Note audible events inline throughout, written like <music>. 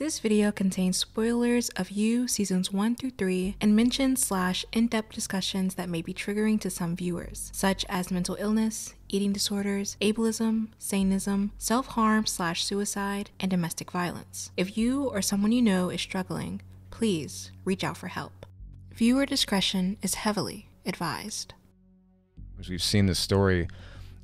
This video contains spoilers of You seasons 1 through 3 and mentions slash in-depth discussions that may be triggering to some viewers, such as mental illness, eating disorders, ableism, sanism, self-harm slash suicide, and domestic violence. If you or someone you know is struggling, please reach out for help. Viewer discretion is heavily advised. As We've seen the story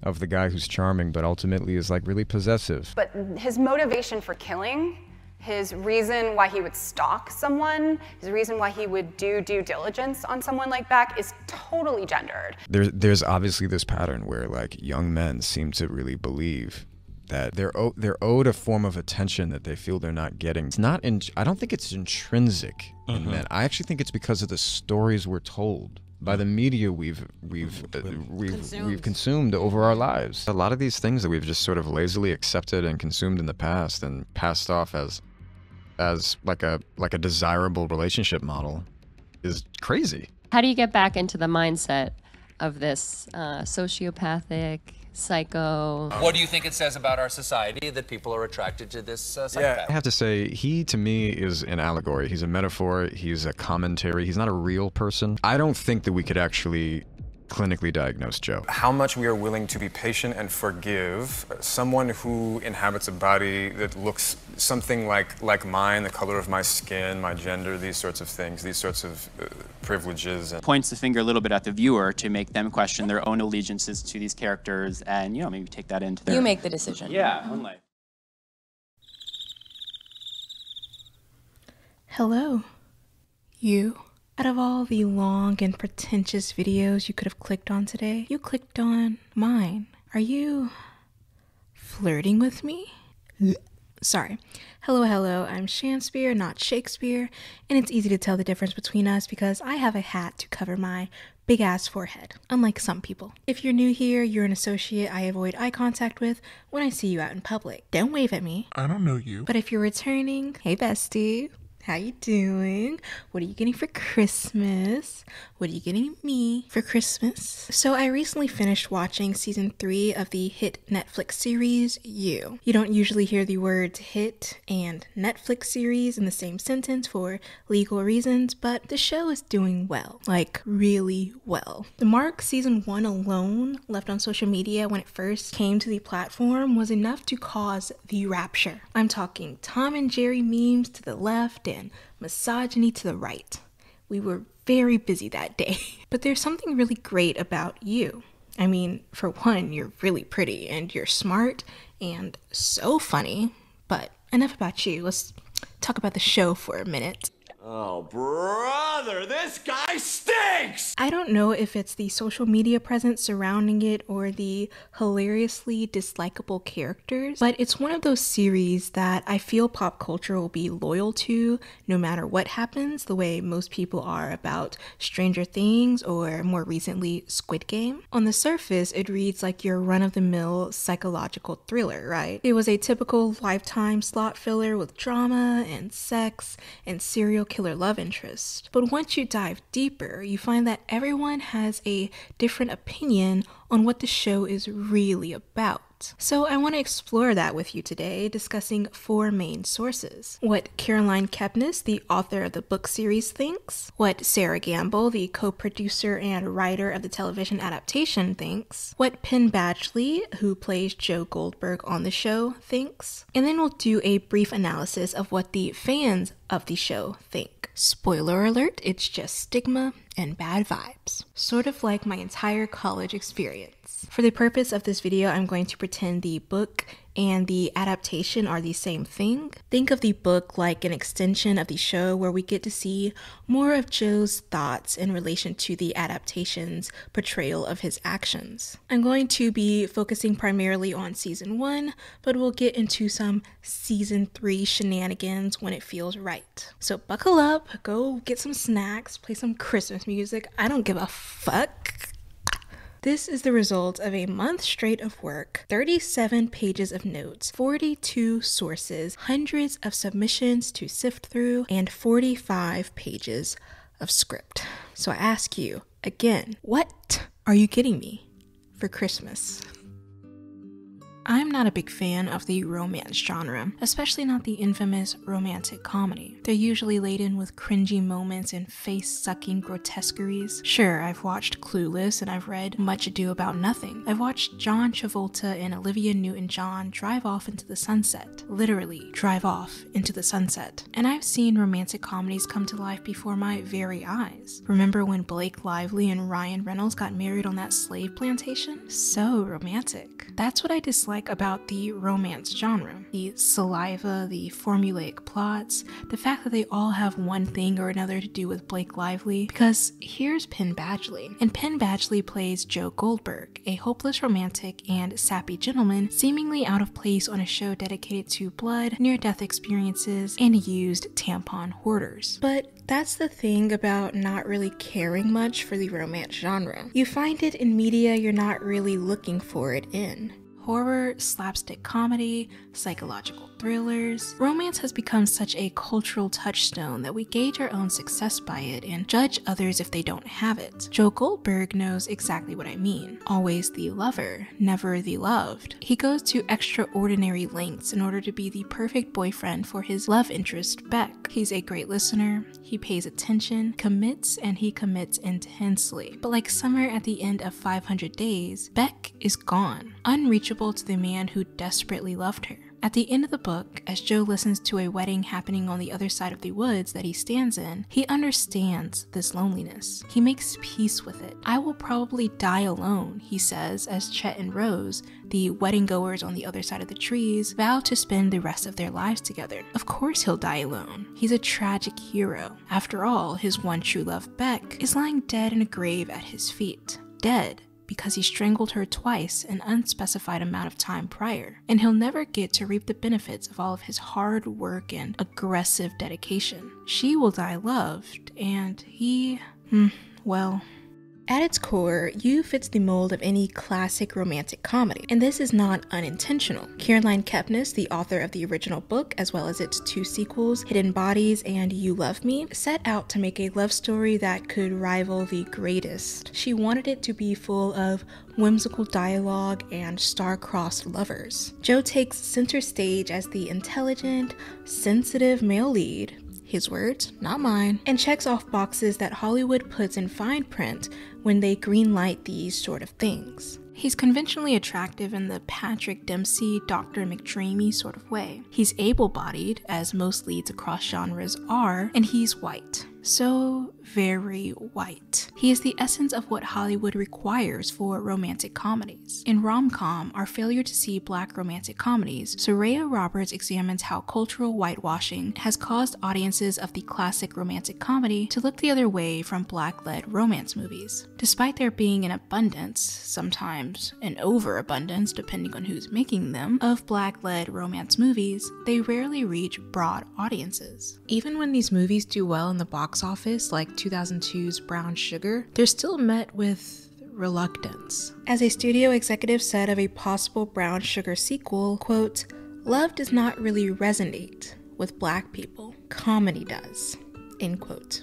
of the guy who's charming, but ultimately is like really possessive. But his motivation for killing, his reason why he would stalk someone, his reason why he would do due diligence on someone like Beck is totally gendered. There's there's obviously this pattern where like young men seem to really believe that they're they're owed a form of attention that they feel they're not getting. It's not in. I don't think it's intrinsic in Mhm. men. I actually think it's because of the stories we're told by the media we've we've uh, we've Consumed. we've consumed over our lives. A lot of these things that we've just sort of lazily accepted and consumed in the past and passed off as as like a like a desirable relationship model is crazy. How do you get back into the mindset of this uh, sociopathic, psycho? What do you think it says about our society that people are attracted to this uh, I have to say, he to me is an allegory. He's a metaphor. He's a commentary. He's not a real person. I don't think that we could actually clinically diagnosed Joe. How much we are willing to be patient and forgive someone who inhabits a body that looks something like like mine, the color of my skin, my gender, these sorts of things, these sorts of uh, privileges. And points the finger a little bit at the viewer to make them question their own allegiances to these characters and you know maybe take that into their You make the decision. yeah own life Hello. You. Out of all the long and pretentious videos you could have clicked on today, you clicked on mine. Are you flirting with me? Sorry. Hello, hello. I'm Shanspeare, not Shakespeare, and it's easy to tell the difference between us because I have a hat to cover my big ass forehead, unlike some people. If you're new here, you're an associate I avoid eye contact with when I see you out in public. Don't wave at me. I don't know you. But if you're returning, hey bestie, how you doing? What are you getting for Christmas? What are you getting me for Christmas? So I recently finished watching season 3 of the hit Netflix series You. You don't usually hear the words hit and Netflix series in the same sentence for legal reasons, but the show is doing well. Like really well. The mark season 1 alone left on social media when it first came to the platform was enough to cause the rapture. I'm talking Tom and Jerry memes to the left and misogyny to the right. We were very busy that day. <laughs> But there's something really great about you. I mean, for one, you're really pretty and you're smart and so funny. But enough about you. Let's talk about the show for a minute. Oh, brother, this guy stinks! I don't know if it's the social media presence surrounding it or the hilariously dislikable characters, but it's one of those series that I feel pop culture will be loyal to no matter what happens, the way most people are about Stranger Things or more recently Squid Game. On the surface, it reads like your run of the mill psychological thriller, right? It was a typical lifetime slot filler with drama and sex and serial killer love interest. But once you dive deeper, you find that everyone has a different opinion on what the show is really about. So I want to explore that with you today, discussing four main sources. What Caroline Kepnes, the author of the book series, thinks, what Sera Gamble, the co-producer and writer of the television adaptation, thinks, what Penn Badgley, who plays Joe Goldberg on the show, thinks, and then we'll do a brief analysis of what the fans of the show think. Spoiler alert, it's just stigma and bad vibes. Sort of like my entire college experience. For the purpose of this video, I'm going to pretend the book and the adaptation are the same thing. Think of the book like an extension of the show where we get to see more of Joe's thoughts in relation to the adaptation's portrayal of his actions. I'm going to be focusing primarily on season one, but we'll get into some season three shenanigans when it feels right. So buckle up, go get some snacks, play some Christmas music. I don't give a fuck. This is the result of a month straight of work, 37 pages of notes, 42 sources, hundreds of submissions to sift through, and 45 pages of script. So I ask you again, what are you getting me for Christmas? I'm not a big fan of the romance genre, especially not the infamous romantic comedy. They're usually laden with cringy moments and face sucking grotesqueries. Sure, I've watched Clueless and I've read Much Ado About Nothing. I've watched John Travolta and Olivia Newton John drive off into the sunset. Literally, drive off into the sunset. And I've seen romantic comedies come to life before my very eyes. Remember when Blake Lively and Ryan Reynolds got married on that slave plantation? So romantic. That's what I dislike about the romance genre. The saliva, the formulaic plots, the fact that they all have one thing or another to do with Blake Lively. Because here's Penn Badgley, and Penn Badgley plays Joe Goldberg, a hopeless romantic and sappy gentleman seemingly out of place on a show dedicated to blood, near death experiences, and used tampon hoarders. But that's the thing about not really caring much for the romance genre. You find it in media you're not really looking for it in horror, slapstick comedy, psychological thrillers. Romance has become such a cultural touchstone that we gauge our own success by it and judge others if they don't have it. Joe Goldberg knows exactly what I mean. Always the lover, never the loved. He goes to extraordinary lengths in order to be the perfect boyfriend for his love interest, Beck. He's a great listener, he pays attention, commits, and he commits intensely. But like Summer at the end of 500 Days, Beck is gone, unreachable to the man who desperately loved her. At the end of the book, as Joe listens to a wedding happening on the other side of the woods that he stands in, he understands this loneliness. He makes peace with it. I will probably die alone, he says, as Chet and Rose, the wedding goers on the other side of the trees, vow to spend the rest of their lives together. Of course, he'll die alone. He's a tragic hero. After all, his one true love, Beck, is lying dead in a grave at his feet. Dead because he strangled her twice an unspecified amount of time prior, and he'll never get to reap the benefits of all of his hard work and aggressive dedication. She will die loved, and he, hmm, well, at its core, You fits the mold of any classic romantic comedy, and this is not unintentional. Caroline Kepnes, the author of the original book, as well as its two sequels, Hidden Bodies and You Love Me, set out to make a love story that could rival the greatest. She wanted it to be full of whimsical dialogue and star-crossed lovers. Joe takes center stage as the intelligent, sensitive male lead his words, not mine, and checks off boxes that Hollywood puts in fine print when they greenlight these sort of things. He's conventionally attractive in the Patrick Dempsey, Dr. McDreamy sort of way. He's able bodied, as most leads across genres are, and he's white so very white. He is the essence of what Hollywood requires for romantic comedies. In rom com, our failure to see black romantic comedies, Soraya Roberts examines how cultural whitewashing has caused audiences of the classic romantic comedy to look the other way from black led romance movies. Despite there being an abundance, sometimes an overabundance depending on who's making them, of black led romance movies, they rarely reach broad audiences. Even when these movies do well in the box box office, like 2002's Brown Sugar, they're still met with reluctance. As a studio executive said of a possible Brown Sugar sequel, quote, Love does not really resonate with black people. Comedy does. End quote.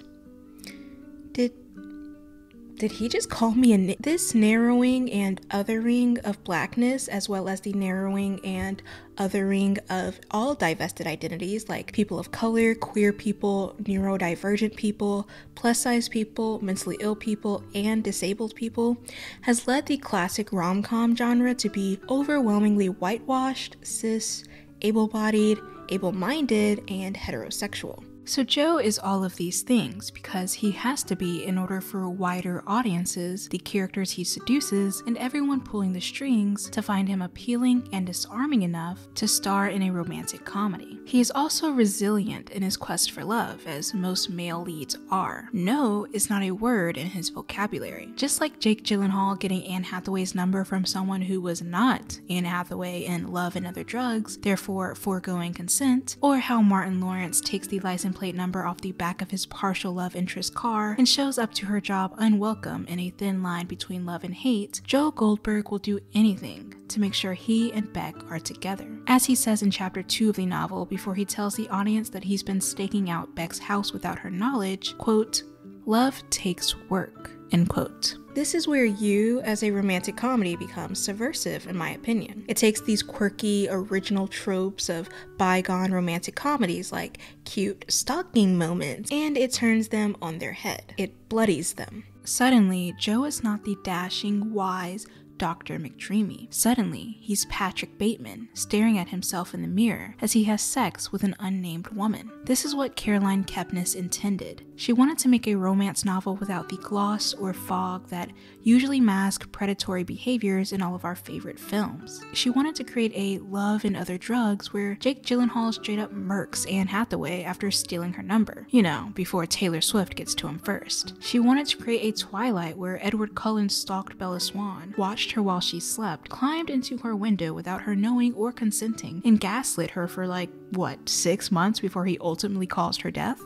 Did he just call me a this narrowing and othering of blackness as well as the narrowing and othering of all divested identities like people of color, queer people, neurodivergent people, plus size people, mentally ill people, and disabled people has led the classic rom-com genre to be overwhelmingly whitewashed, cis, able-bodied, able-minded, and heterosexual. So Joe is all of these things because he has to be in order for wider audiences, the characters he seduces, and everyone pulling the strings to find him appealing and disarming enough to star in a romantic comedy. He is also resilient in his quest for love, as most male leads are. No is not a word in his vocabulary. Just like Jake Gyllenhaal getting Anne Hathaway's number from someone who was not Anne Hathaway in Love and Other Drugs, therefore foregoing consent, or how Martin Lawrence takes the license plate number off the back of his partial love interest car and shows up to her job unwelcome in a thin line between love and hate, Joe Goldberg will do anything to make sure he and Beck are together. As he says in chapter 2 of the novel before he tells the audience that he's been staking out Beck's house without her knowledge, quote, Love takes work End quote. This is where you, as a romantic comedy, becomes subversive, in my opinion. It takes these quirky, original tropes of bygone romantic comedies like cute stalking moments and it turns them on their head. It bloodies them. Suddenly, Joe is not the dashing, wise, Dr. McDreamy. Suddenly, he's Patrick Bateman, staring at himself in the mirror as he has sex with an unnamed woman. This is what Caroline Kepnes intended. She wanted to make a romance novel without the gloss or fog that usually mask predatory behaviors in all of our favorite films. She wanted to create a love and other drugs where Jake Gyllenhaal straight up murks Anne Hathaway after stealing her number. You know, before Taylor Swift gets to him first. She wanted to create a Twilight where Edward Cullen stalked Bella Swan, watched her while she slept, climbed into her window without her knowing or consenting, and gaslit her for like, what, six months before he ultimately caused her death?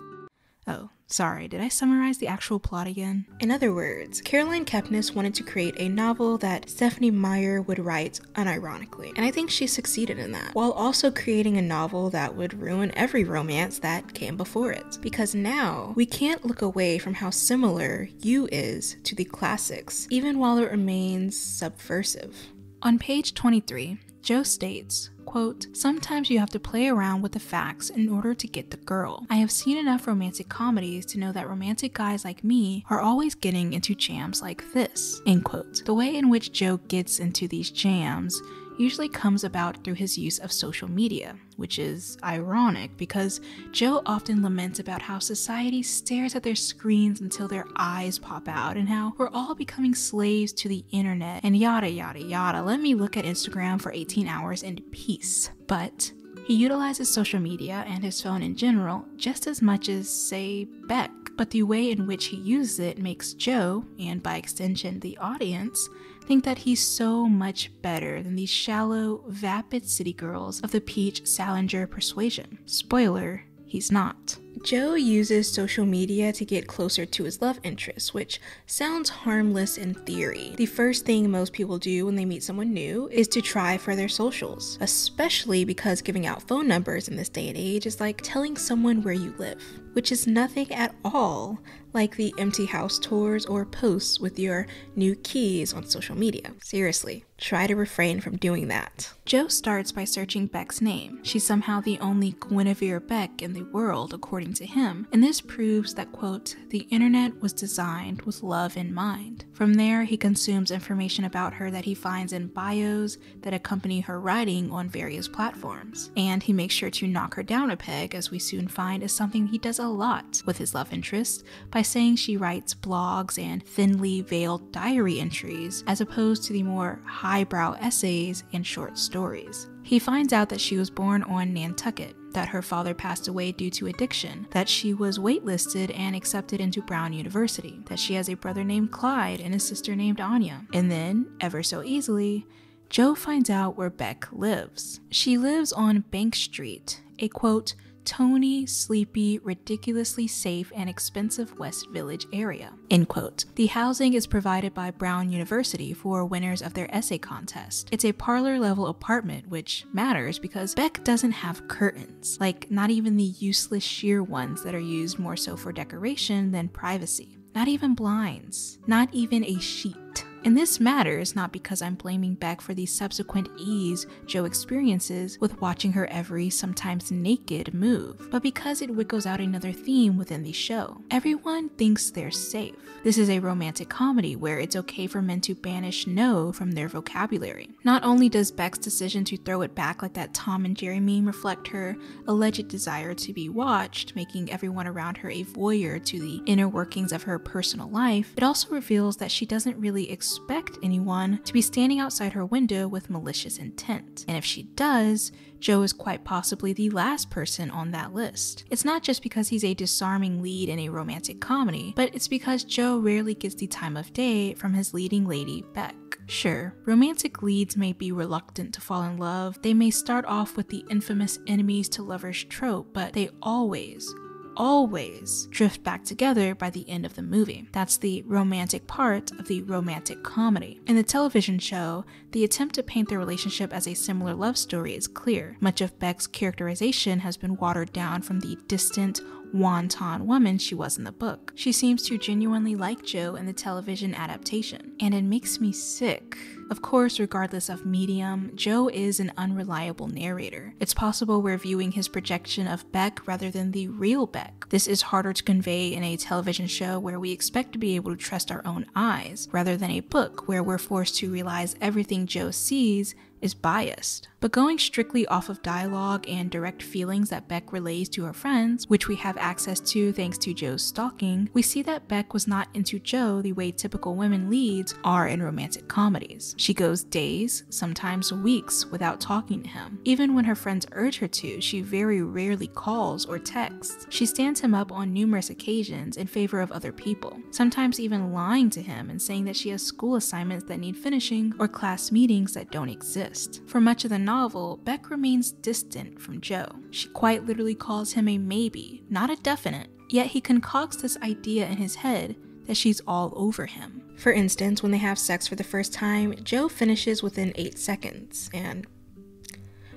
Oh, sorry, did I summarize the actual plot again? In other words, Caroline Kepnes wanted to create a novel that Stephenie Meyer would write unironically, and I think she succeeded in that, while also creating a novel that would ruin every romance that came before it. Because now, we can't look away from how similar You is to the classics, even while it remains subversive. On page 23, Joe states, quote, Sometimes you have to play around with the facts in order to get the girl. I have seen enough romantic comedies to know that romantic guys like me are always getting into jams like this, end quote. The way in which Joe gets into these jams usually comes about through his use of social media, which is ironic because Joe often laments about how society stares at their screens until their eyes pop out and how we're all becoming slaves to the internet and yada yada yada. Let me look at Instagram for 18 hours in peace. But he utilizes social media and his phone in general just as much as, say, Beck, but the way in which he uses it makes Joe, and by extension the audience, think that he's so much better than these shallow, vapid city girls of the Peach Salinger persuasion. Spoiler, he's not. Joe uses social media to get closer to his love interest, which sounds harmless in theory. The first thing most people do when they meet someone new is to try for their socials, especially because giving out phone numbers in this day and age is like telling someone where you live, which is nothing at all like the empty house tours or posts with your new keys on social media. Seriously, try to refrain from doing that. Joe starts by searching Beck's name. She's somehow the only Guinevere Beck in the world, according to him, and this proves that, quote, the internet was designed with love in mind. From there, he consumes information about her that he finds in bios that accompany her writing on various platforms. And he makes sure to knock her down a peg, as we soon find is something he does a lot with his love interest, by saying she writes blogs and thinly veiled diary entries, as opposed to the more highbrow essays and short stories. He finds out that she was born on Nantucket, that her father passed away due to addiction, that she was waitlisted and accepted into Brown University, that she has a brother named Clyde and a sister named Anya. And then, ever so easily, Joe finds out where Beck lives. She lives on Bank Street, a quote, Tony, sleepy, ridiculously safe, and expensive West Village area. End quote. The housing is provided by Brown University for winners of their essay contest. It's a parlor level apartment, which matters because Beck doesn't have curtains, like not even the useless sheer ones that are used more so for decoration than privacy. Not even blinds, not even a sheet. And this matters not because I'm blaming Beck for the subsequent ease Joe experiences with watching her every, sometimes naked, move, but because it wiggles out another theme within the show. Everyone thinks they're safe. This is a romantic comedy where it's okay for men to banish no from their vocabulary. Not only does Beck's decision to throw it back like that Tom and Jerry meme reflect her alleged desire to be watched, making everyone around her a voyeur to the inner workings of her personal life, it also reveals that she doesn't really expect anyone to be standing outside her window with malicious intent. And if she does, Joe is quite possibly the last person on that list. It's not just because he's a disarming lead in a romantic comedy, but it's because Joe rarely gets the time of day from his leading lady, Beck. Sure, romantic leads may be reluctant to fall in love, they may start off with the infamous enemies to lovers trope, but they always, always drift back together by the end of the movie. That's the romantic part of the romantic comedy. In the television show, the attempt to paint their relationship as a similar love story is clear. Much of Beck's characterization has been watered down from the distant, wanton woman she was in the book. She seems to genuinely like Joe in the television adaptation, and it makes me sick. Of course, regardless of medium, Joe is an unreliable narrator. It's possible we're viewing his projection of Beck rather than the real Beck. This is harder to convey in a television show where we expect to be able to trust our own eyes, rather than a book where we're forced to realize everything Joe sees is biased. But going strictly off of dialogue and direct feelings that Beck relays to her friends, which we have access to thanks to Joe's stalking, we see that Beck was not into Joe the way typical women leads are in romantic comedies. She goes days, sometimes weeks, without talking to him. Even when her friends urge her to, she very rarely calls or texts. She stands him up on numerous occasions in favor of other people, sometimes even lying to him and saying that she has school assignments that need finishing or class meetings that don't exist. For much of the novel, Beck remains distant from Joe. She quite literally calls him a maybe, not a definite, yet he concocts this idea in his head that she's all over him. For instance, when they have sex for the first time, Joe finishes within 8 seconds, and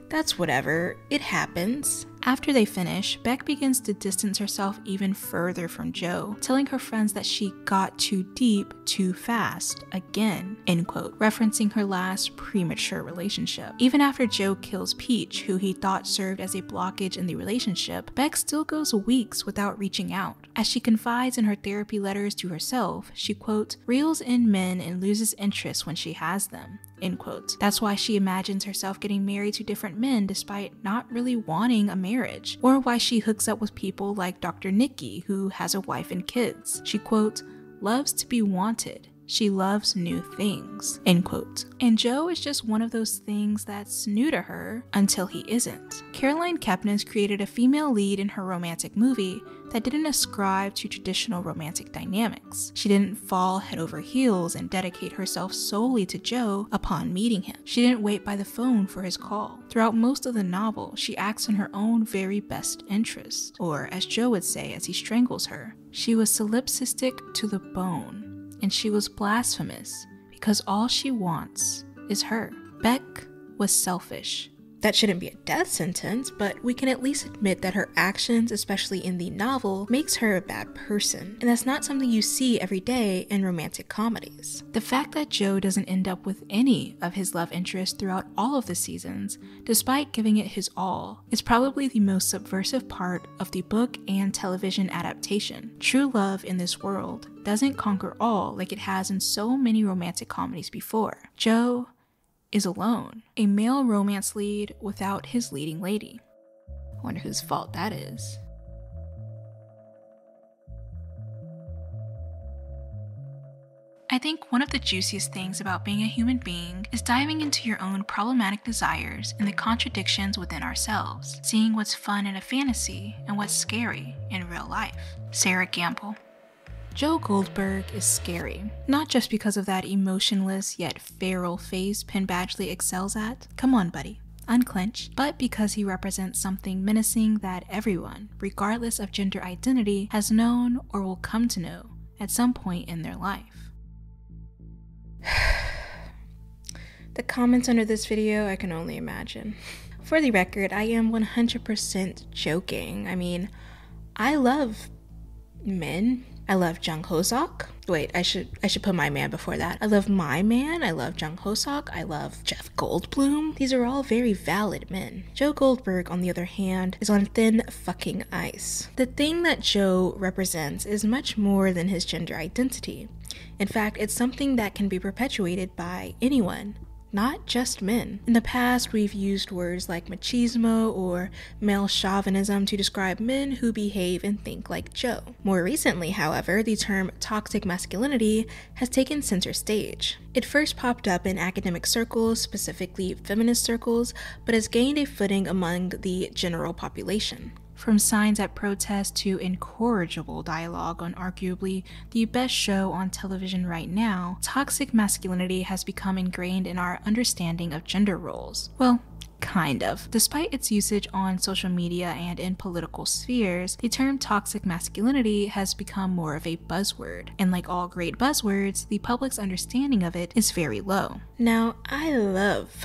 that's whatever, it happens. After they finish, Beck begins to distance herself even further from Joe, telling her friends that she got too deep too fast, again, end quote, referencing her last premature relationship. Even after Joe kills Peach, who he thought served as a blockage in the relationship, Beck still goes weeks without reaching out. As she confides in her therapy letters to herself, she quote, reels in men and loses interest when she has them. End. That's why she imagines herself getting married to different men despite not really wanting a marriage, or why she hooks up with people like Dr. Nicky, who has a wife and kids. She quote, loves to be wanted. She loves new things. End quote. And Joe is just one of those things that's new to her until he isn't. Caroline Kepnes created a female lead in her romantic movie that didn't ascribe to traditional romantic dynamics. She didn't fall head over heels and dedicate herself solely to Joe upon meeting him. She didn't wait by the phone for his call. Throughout most of the novel, she acts in her own very best interest, or as Joe would say as he strangles her, she was solipsistic to the bone and she was blasphemous because all she wants is her. Beck was selfish. That shouldn't be a death sentence, but we can at least admit that her actions, especially in the novel, makes her a bad person. And that's not something you see every day in romantic comedies. The fact that Joe doesn't end up with any of his love interests throughout all of the seasons, despite giving it his all, is probably the most subversive part of the book and television adaptation. True love in this world doesn't conquer all like it has in so many romantic comedies before. Joe is alone, a male romance lead without his leading lady. I wonder whose fault that is. I think one of the juiciest things about being a human being is diving into your own problematic desires and the contradictions within ourselves, seeing what's fun in a fantasy and what's scary in real life. Sera Gamble. Joe Goldberg is scary, not just because of that emotionless yet feral face Penn Badgley excels at. Come on, buddy. Unclench, but because he represents something menacing that everyone, regardless of gender identity, has known or will come to know at some point in their life. <sighs> the comments under this video, I can only imagine. For the record, I am 100% joking. I mean, I love men. I love Jung Hoseok. Wait, I should I should put my man before that. I love my man. I love Jung Hoseok. I love Jeff Goldblum. These are all very valid men. Joe Goldberg, on the other hand, is on thin fucking ice. The thing that Joe represents is much more than his gender identity. In fact, it's something that can be perpetuated by anyone, not just men. In the past, we've used words like machismo or male chauvinism to describe men who behave and think like Joe. More recently, however, the term toxic masculinity has taken center stage. It first popped up in academic circles, specifically feminist circles, but has gained a footing among the general population. From signs at protest to incorrigible dialogue on arguably the best show on television right now, toxic masculinity has become ingrained in our understanding of gender roles. Well, Kind of. Despite its usage on social media and in political spheres, the term toxic masculinity has become more of a buzzword. And like all great buzzwords, the public's understanding of it is very low. Now, I love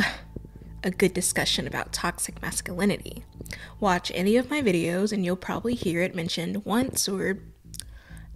a good discussion about toxic masculinity. Watch any of my videos and you'll probably hear it mentioned once or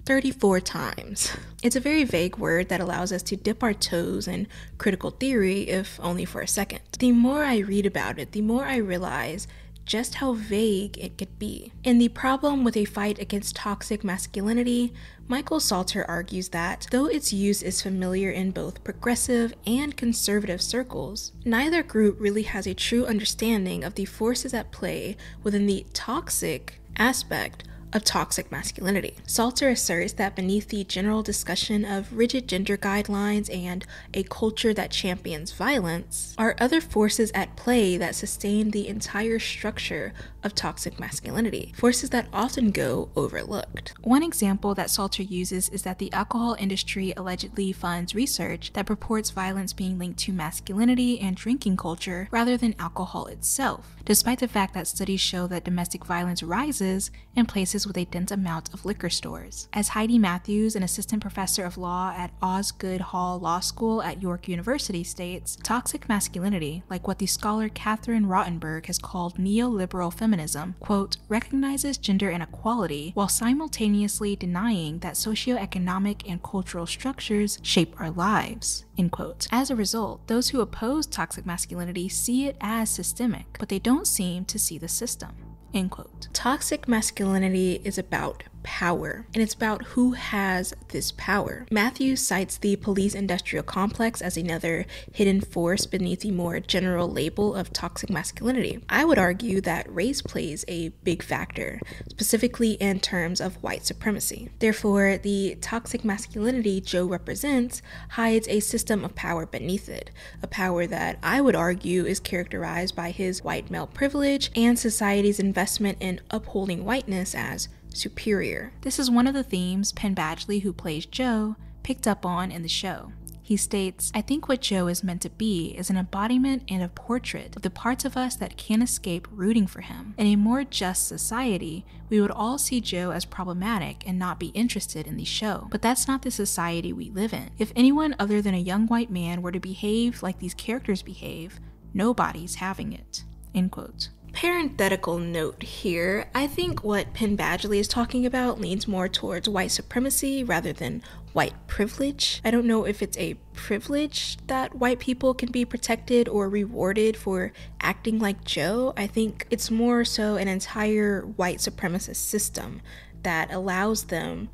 34 times. It's a very vague word that allows us to dip our toes in critical theory, if only for a second. The more I read about it, the more I realize just how vague it could be. And The Problem with a Fight Against Toxic Masculinity, Michael Salter argues that though its use is familiar in both progressive and conservative circles, neither group really has a true understanding of the forces at play within the toxic aspect of toxic masculinity. Salter asserts that beneath the general discussion of rigid gender guidelines and a culture that champions violence are other forces at play that sustain the entire structure of toxic masculinity, forces that often go overlooked. One example that Salter uses is that the alcohol industry allegedly funds research that purports violence being linked to masculinity and drinking culture rather than alcohol itself, despite the fact that studies show that domestic violence rises in places with a dense amount of liquor stores. As Heidi Matthews, an assistant professor of law at Osgoode Hall Law School at York University, states, toxic masculinity, like what the scholar Catherine Rottenberg has called neoliberal feminism, quote, recognizes gender inequality while simultaneously denying that socioeconomic and cultural structures shape our lives. End quote. As a result, those who oppose toxic masculinity see it as systemic, but they don't seem to see the system. End quote. Toxic masculinity is about power, and it's about who has this power. Matthews cites the police industrial complex as another hidden force beneath the more general label of toxic masculinity. I would argue that race plays a big factor, specifically in terms of white supremacy. Therefore, the toxic masculinity Joe represents hides a system of power beneath it, a power that I would argue is characterized by his white male privilege and society's investment in upholding whiteness as superior. This is one of the themes Penn Badgley, who plays Joe, picked up on in the show. He states, I think what Joe is meant to be is an embodiment and a portrait of the parts of us that can't escape rooting for him. In a more just society, we would all see Joe as problematic and not be interested in the show. But that's not the society we live in. If anyone other than a young white man were to behave like these characters behave, nobody's having it. End quote. Parenthetical note here I think what Penn Badgley is talking about leans more towards white supremacy rather than white privilege. I don't know if it's a privilege that white people can be protected or rewarded for acting like Joe. I think it's more so an entire white supremacist system that allows them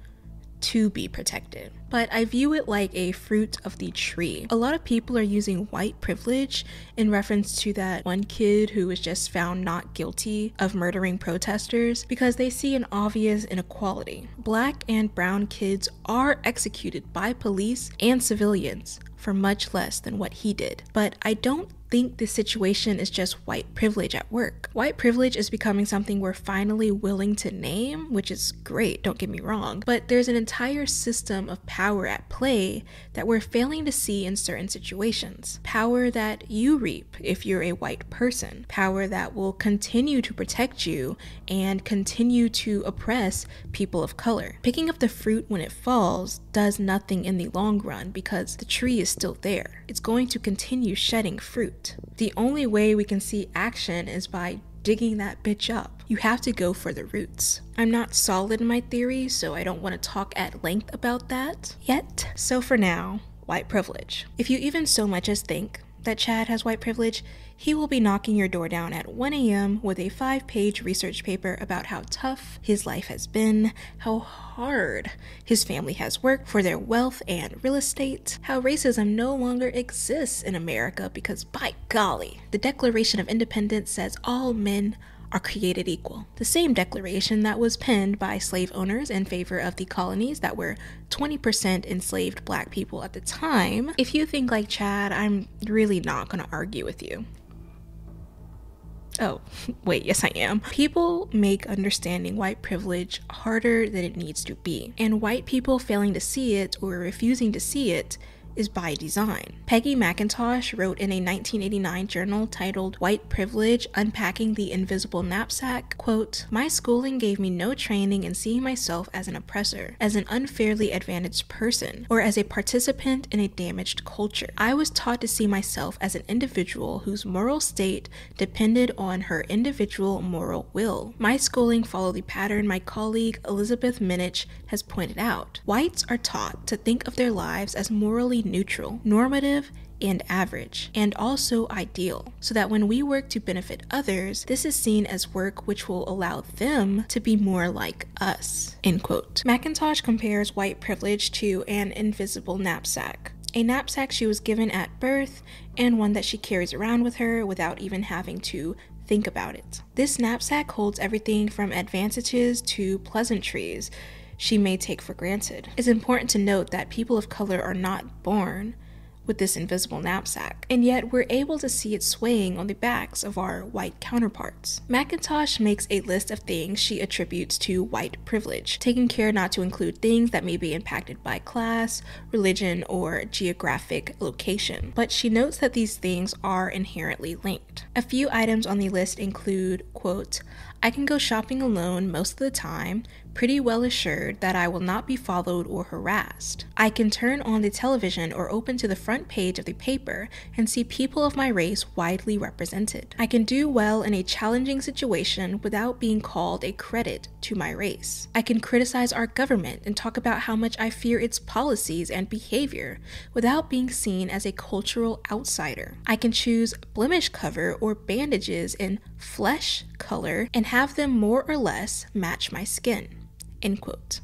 to be protected. But I view it like a fruit of the tree. A lot of people are using white privilege in reference to that one kid who was just found not guilty of murdering protesters because they see an obvious inequality. Black and brown kids are executed by police and civilians for much less than what he did. But I don't think the situation is just white privilege at work. White privilege is becoming something we're finally willing to name, which is great, don't get me wrong, but there's an entire system of power at play that we're failing to see in certain situations. Power that you reap if you're a white person, power that will continue to protect you and continue to oppress people of color. Picking up the fruit when it falls does nothing in the long run because the tree is still there. It's going to continue shedding fruit. The only way we can see action is by digging that bitch up. You have to go for the roots. I'm not solid in my theory, so I don't want to talk at length about that yet. So for now, white privilege. If you even so much as think that Chad has white privilege, he will be knocking your door down at 1 a.m. with a five page research paper about how tough his life has been, how hard his family has worked for their wealth and real estate, how racism no longer exists in America because, by golly, the Declaration of Independence says all men are created equal. The same declaration that was penned by slave owners in favor of the colonies that were 20% enslaved black people at the time. If you think like Chad, I'm really not to argue with you. Oh, <laughs> wait, yes, I am. People make understanding white privilege harder than it needs to be. And white people failing to see it or refusing to see it is by design. Peggy McIntosh wrote in a 1989 journal titled White Privilege Unpacking the Invisible Knapsack, quote, My schooling gave me no training in seeing myself as an oppressor, as an unfairly advantaged person, or as a participant in a damaged culture. I was taught to see myself as an individual whose moral state depended on her individual moral will. My schooling followed the pattern my colleague Elizabeth Minnich has pointed out. Whites are taught to think of their lives as morally neutral, normative, and average, and also ideal, so that when we work to benefit others, this is seen as work which will allow them to be more like us. End quote. McIntosh compares white privilege to an invisible knapsack. A knapsack she was given at birth, and one that she carries around with her without even having to think about it. This knapsack holds everything from advantages to pleasantries she may take for granted. It's important to note that people of color are not born with this invisible knapsack, and yet we're able to see it swaying on the backs of our white counterparts. McIntosh makes a list of things she attributes to white privilege, taking care not to include things that may be impacted by class, religion, or geographic location. But she notes that these things are inherently linked. A few items on the list include, quote, I can go shopping alone most of the time, pretty well assured that I will not be followed or harassed. I can turn on the television or open to the front page of the paper and see people of my race widely represented. I can do well in a challenging situation without being called a credit to my race. I can criticize our government and talk about how much I fear its policies and behavior without being seen as a cultural outsider. I can choose blemish cover or bandages in flesh color and have them more or less match my skin. End quote.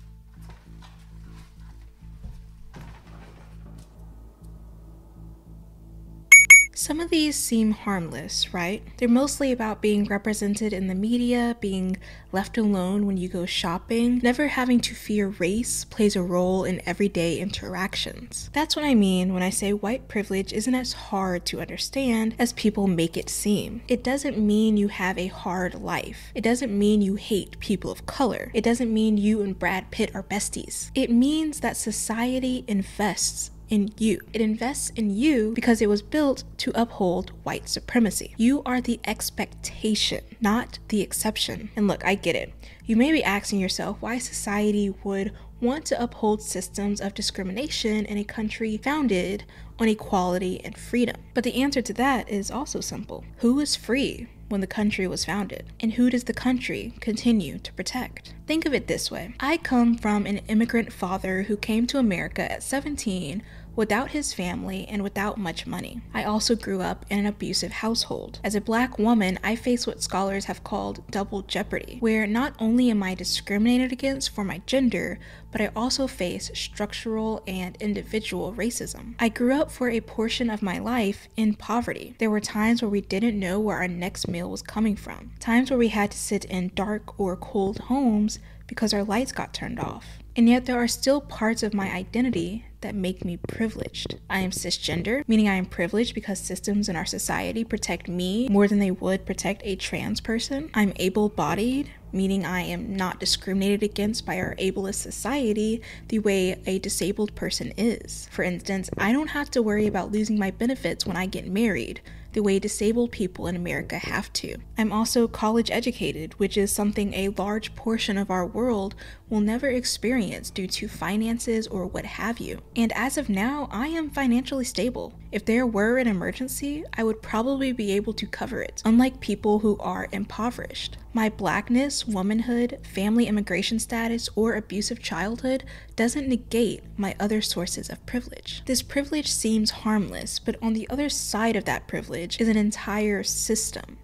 Some of these seem harmless, right? They're mostly about being represented in the media, being left alone when you go shopping, never having to fear race plays a role in everyday interactions. That's what I mean when I say white privilege isn't as hard to understand as people make it seem. It doesn't mean you have a hard life. It doesn't mean you hate people of color. It doesn't mean you and Brad Pitt are besties. It means that society invests in you. It invests in you because it was built to uphold white supremacy. You are the expectation, not the exception. And look, I get it. You may be asking yourself why society would want to uphold systems of discrimination in a country founded on equality and freedom. But the answer to that is also simple. Who is free? when the country was founded? And who does the country continue to protect? Think of it this way I come from an immigrant father who came to America at 17 without his family and without much money. I also grew up in an abusive household. As a black woman, I face what scholars have called double jeopardy, where not only am I discriminated against for my gender, but I also face structural and individual racism. I grew up for a portion of my life in poverty. There were times where we didn't know where our next meal was coming from, times where we had to sit in dark or cold homes because our lights got turned off. And yet, there are still parts of my identity that make me privileged. I am cisgender, meaning I am privileged because systems in our society protect me more than they would protect a trans person. I'm able bodied, meaning I am not discriminated against by our ableist society the way a disabled person is. For instance, I don't have to worry about losing my benefits when I get married the way disabled people in America have to. I'm also college educated, which is something a large portion of our world will never experience due to finances or what have you. And as of now, I am financially stable. If there were an emergency, I would probably be able to cover it, unlike people who are impoverished. My blackness, womanhood, family immigration status, or abusive childhood doesn't negate my other sources of privilege. This privilege seems harmless, but on the other side of that privilege is an entire system.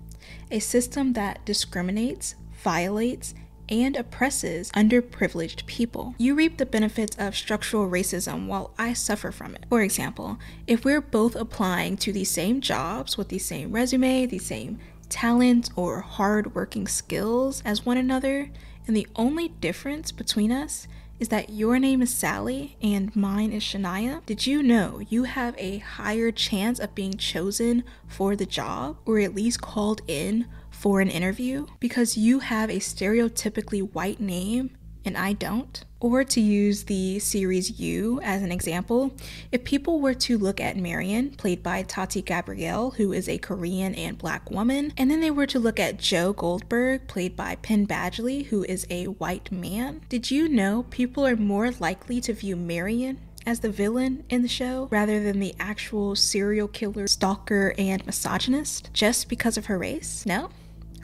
A system that discriminates, violates, and oppresses underprivileged people. You reap the benefits of structural racism while I suffer from it. For example, if we're both applying to the same jobs with the same resume, the same talent, or hard working skills as one another, and the only difference between us is that your name is Sally and mine is Shania, did you know you have a higher chance of being chosen for the job or at least called in for an interview? Because you have a stereotypically white name and I don't. Or to use the series You as an example, if people were to look at Marienne, played by Tati Gabrielle, who is a Korean and black woman, and then they were to look at Joe Goldberg, played by Penn Badgley, who is a white man, did you know people are more likely to view Marienne as the villain in the show rather than the actual serial killer, stalker, and misogynist just because of her race? No?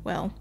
Well,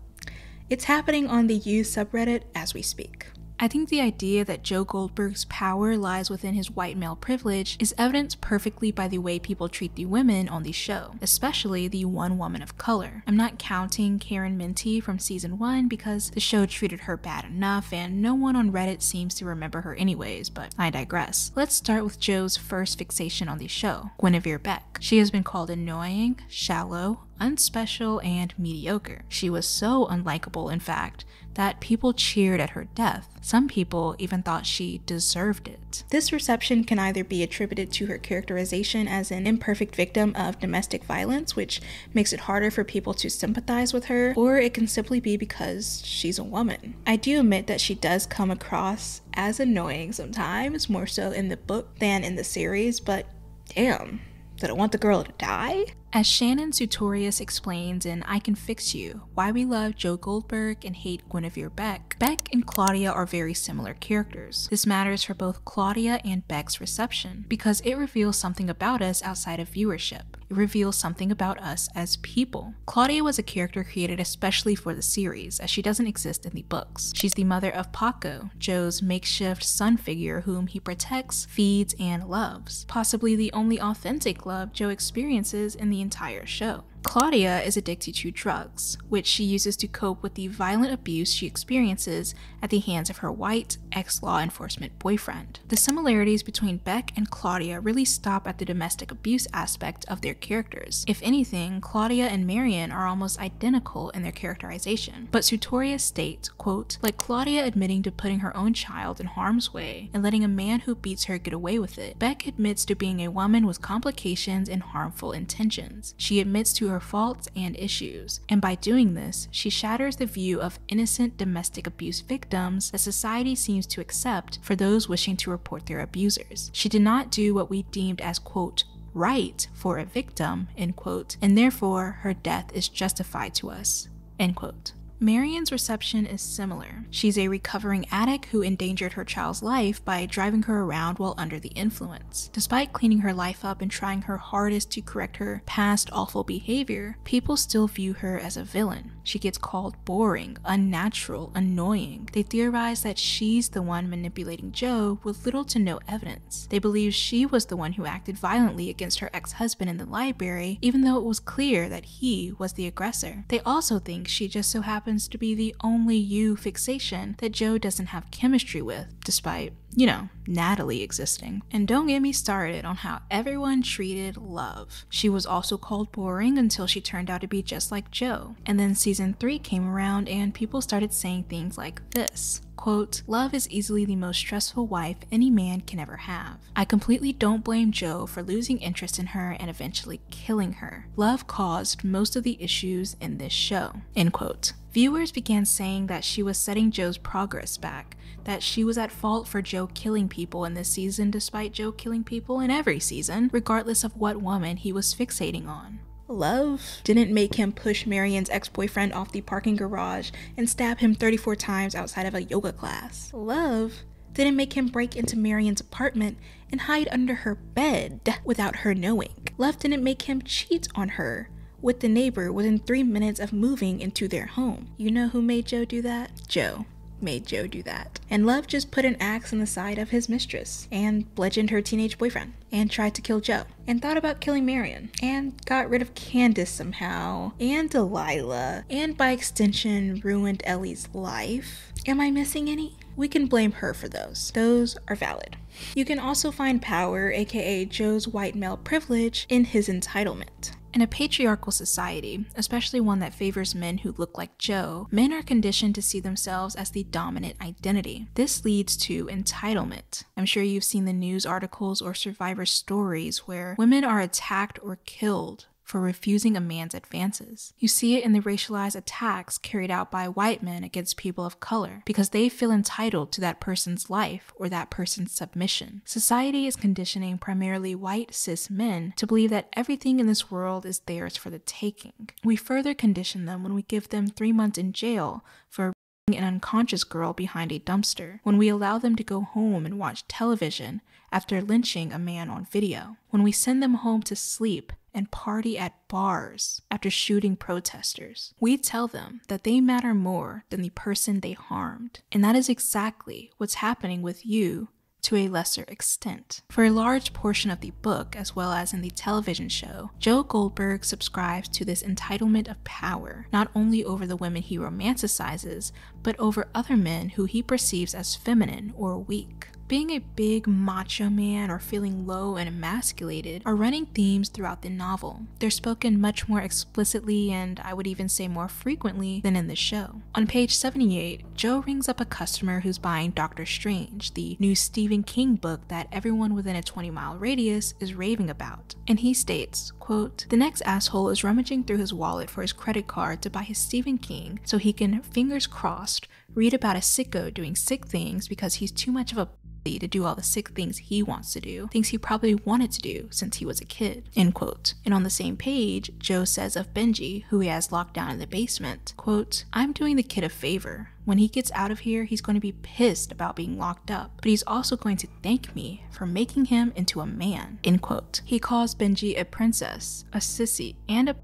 it's happening on the You subreddit as we speak. I think the idea that Joe Goldberg's power lies within his white male privilege is evidenced perfectly by the way people treat the women on the show, especially the one woman of color. I'm not counting Karen Minty from season 1 because the show treated her bad enough and no one on Reddit seems to remember her anyways, but I digress. Let's start with Joe's first fixation on the show, Guinevere Beck. She has been called annoying, shallow, unspecial, and mediocre. She was so unlikable, in fact, that people cheered at her death. Some people even thought she deserved it. This reception can either be attributed to her characterization as an imperfect victim of domestic violence, which makes it harder for people to sympathize with her, or it can simply be because she's a woman. I do admit that she does come across as annoying sometimes, more so in the book than in the series, but damn, did I want the girl to die? As Shannon Sutorius explains in I Can Fix You, Why We Love Joe Goldberg and Hate Guinevere Beck, Beck and Claudia are very similar characters. This matters for both Claudia and Beck's reception because it reveals something about us outside of viewership. Reveals something about us as people. Claudia was a character created especially for the series, as she doesn't exist in the books. She's the mother of Paco, Joe's makeshift son figure whom he protects, feeds, and loves. Possibly the only authentic love Joe experiences in the entire show. Claudia is addicted to drugs, which she uses to cope with the violent abuse she experiences at the hands of her white ex law enforcement boyfriend. The similarities between Beck and Claudia really stop at the domestic abuse aspect of their characters. If anything, Claudia and Marienne are almost identical in their characterization. But Sutorius states, quote, like Claudia admitting to putting her own child in harm's way and letting a man who beats her get away with it, Beck admits to being a woman with complications and harmful intentions. She admits to her faults and issues, and by doing this, she shatters the view of innocent domestic abuse victims that society seems to accept for those wishing to report their abusers. She did not do what we deemed as, quote, right for a victim, end quote, and therefore her death is justified to us, end quote. Marienne's reception is similar. She's a recovering addict who endangered her child's life by driving her around while under the influence. Despite cleaning her life up and trying her hardest to correct her past awful behavior, people still view her as a villain. She gets called boring, unnatural, annoying. They theorize that she's the one manipulating Joe with little to no evidence. They believe she was the one who acted violently against her ex husband in the library, even though it was clear that he was the aggressor. They also think she just so happens to be the only you fixation that Joe doesn't have chemistry with, despite, you know, Natalie existing. And don't get me started on how everyone treated Love. She was also called boring until she turned out to be just like Joe. And then season 3 came around and people started saying things like this. Quote, Love is easily the most stressful wife any man can ever have. I completely don't blame Joe for losing interest in her and eventually killing her. Love caused most of the issues in this show. End quote. Viewers began saying that she was setting Joe's progress back, that she was at fault for Joe killing people in this season despite Joe killing people in every season, regardless of what woman he was fixating on. Love didn't make him push Marienne's ex boyfriend off the parking garage and stab him 34 times outside of a yoga class. Love didn't make him break into Marienne's apartment and hide under her bed without her knowing. Love didn't make him cheat on her with the neighbor within three minutes of moving into their home. You know who made Joe do that? Joe made Joe do that. And Love just put an axe in the side of his mistress and bludgeoned her teenage boyfriend and tried to kill Joe and thought about killing Marienne and got rid of Candace somehow and Delilah and by extension ruined Ellie's life. Am I missing any? We can blame her for those. Those are valid. You can also find power, aka Joe's white male privilege, in his entitlement. In a patriarchal society, especially one that favors men who look like Joe, men are conditioned to see themselves as the dominant identity. This leads to entitlement. I'm sure you've seen the news articles or survivor stories where women are attacked or killed for refusing a man's advances. You see it in the racialized attacks carried out by white men against people of color because they feel entitled to that person's life or that person's submission. Society is conditioning primarily white cis men to believe that everything in this world is theirs for the taking. We further condition them when we give them three months in jail for an unconscious girl behind a dumpster, when we allow them to go home and watch television after lynching a man on video, when we send them home to sleep and party at bars after shooting protesters. We tell them that they matter more than the person they harmed. And that is exactly what's happening with you to a lesser extent. For a large portion of the book, as well as in the television show, Joe Goldberg subscribes to this entitlement of power, not only over the women he romanticizes, but over other men who he perceives as feminine or weak. Being a big macho man or feeling low and emasculated are running themes throughout the novel. They're spoken much more explicitly and I would even say more frequently than in the show. On page 78, Joe rings up a customer who's buying Doctor Strange, the new Stephen King book that everyone within a 20 mile radius is raving about. And he states, quote, The next asshole is rummaging through his wallet for his credit card to buy his Stephen King so he can, fingers crossed, read about a sicko doing sick things because he's too much of a to do all the sick things he wants to do, things he probably wanted to do since he was a kid. End quote. And on the same page, Joe says of Benji, who he has locked down in the basement, quote, I'm doing the kid a favor. When he gets out of here, he's going to be pissed about being locked up, but he's also going to thank me for making him into a man. End quote. He calls Benji a princess, a sissy, and a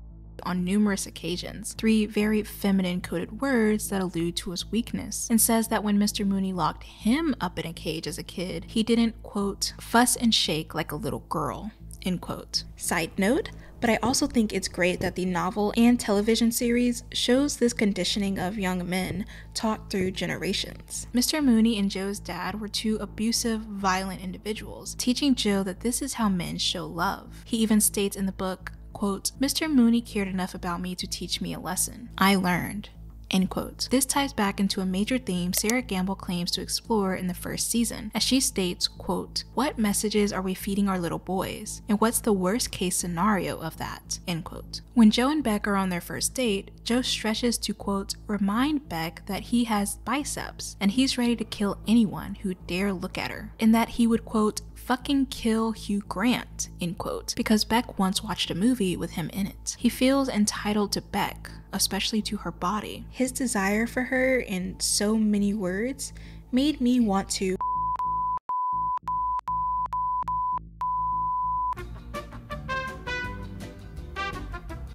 on numerous occasions, three very feminine coded words that allude to his weakness, and says that when Mr. Mooney locked him up in a cage as a kid, he didn't, quote, fuss and shake like a little girl, end quote. Side note, but I also think it's great that the novel and television series shows this conditioning of young men taught through generations. Mr. Mooney and Joe's dad were two abusive, violent individuals, teaching Joe that this is how men show love. He even states in the book, quote, Mr. Mooney cared enough about me to teach me a lesson. I learned. End quote. This ties back into a major theme Sera Gamble claims to explore in the first season, as she states, quote, What messages are we feeding our little boys? And what's the worst case scenario of that? End quote. When Joe and Beck are on their first date, Joe stretches to, quote, remind Beck that he has biceps and he's ready to kill anyone who dare look at her, and that he would, quote, fucking kill Hugh Grant, end quote, because Beck once watched a movie with him in it. He feels entitled to Beck, especially to her body. His desire for her, in so many words, made me want to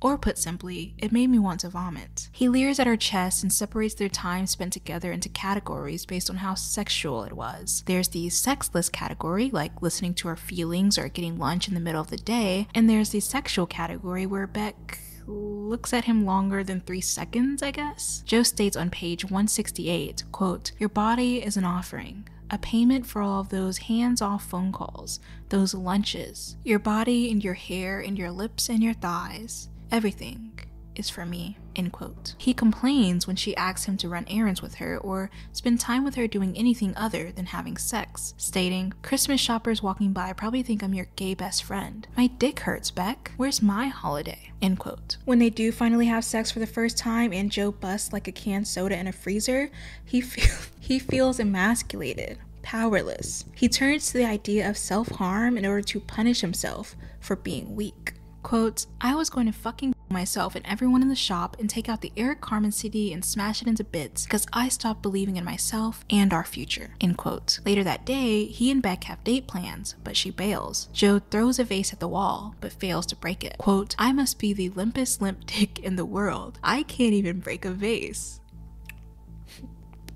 Or put simply, it made me want to vomit. He leers at her chest and separates their time spent together into categories based on how sexual it was. There's the sexless category, like listening to her feelings or getting lunch in the middle of the day, and there's the sexual category where Beck looks at him longer than three seconds, I guess. Joe states on page 168, quote, Your body is an offering a payment for all of those hands off phone calls, those lunches, your body and your hair and your lips and your thighs. Everything is for me, end quote. He complains when she asks him to run errands with her or spend time with her doing anything other than having sex, stating, Christmas shoppers walking by probably think I'm your gay best friend. My dick hurts, Beck. Where's my holiday? End quote. When they do finally have sex for the first time and Joe busts like a canned soda in a freezer, he, <laughs> feel- he feels emasculated powerless. He turns to the idea of self harm in order to punish himself for being weak. Quote, I was going to fucking <laughs> myself and everyone in the shop and take out the Eric Carmen CD and smash it into bits because I stopped believing in myself and our future. End quote. Later that day, he and Beck have date plans, but she bails. Joe throws a vase at the wall, but fails to break it. Quote, I must be the limpest limp <laughs> dick in the world. I can't even break a vase. <laughs>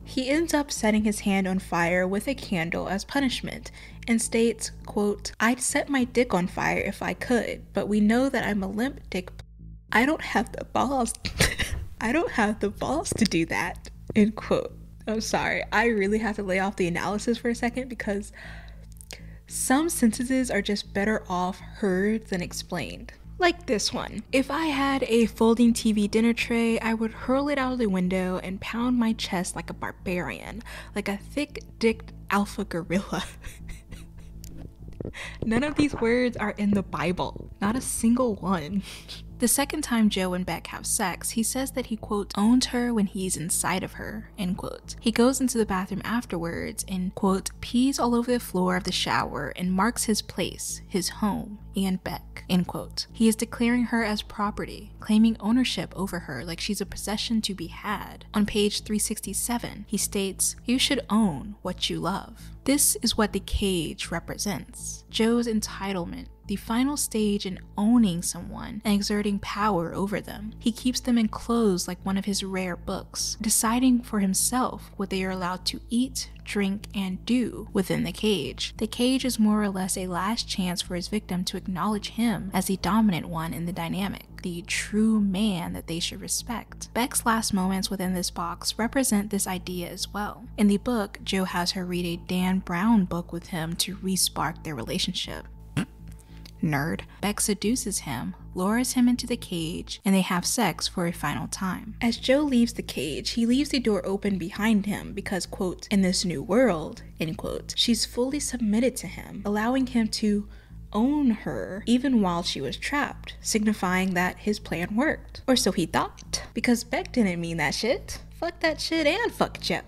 He ends up setting his hand on fire with a candle as punishment and states, quote, I'd set my dick on fire if I could, but we know that I'm a limp dick. I don't have the balls. <laughs> I don't have the balls to do that. End quote. I'm sorry. I really have to lay off the analysis for a second because some sentences are just better off heard than explained. Like this one. If I had a folding TV dinner tray, I would hurl it out of the window and pound my chest like a barbarian, like a thick dicked alpha gorilla. <laughs> None of these words are in the Bible, not a single one. The second time Joe and Beck have sex, he says that he, quote, owns her when he's inside of her, end quote. He goes into the bathroom afterwards and, quote, pees all over the floor of the shower and marks his place, his home, and Beck, end quote. He is declaring her as property, claiming ownership over her like she's a possession to be had. On page 367, he states, You should own what you love. This is what the cage represents. Joe's entitlement, the final stage in owning someone and exerting power over them. He keeps them enclosed like one of his rare books, deciding for himself what they are allowed to eat, drink, and do within the cage. The cage is more or less a last chance for his victim to acknowledge him as the dominant one in the dynamic the true man that they should respect. Beck's last moments within this box represent this idea as well. In the book, Joe has her read a Dan Brown book with him to respark their relationship. Nerd. Beck seduces him, lures him into the cage, and they have sex for a final time. As Joe leaves the cage, he leaves the door open behind him because, quote, in this new world, end quote, she's fully submitted to him, allowing him to own her even while she was trapped, signifying that his plan worked. Or so he thought. Because Beck didn't mean that shit. Fuck that shit and fuck Joe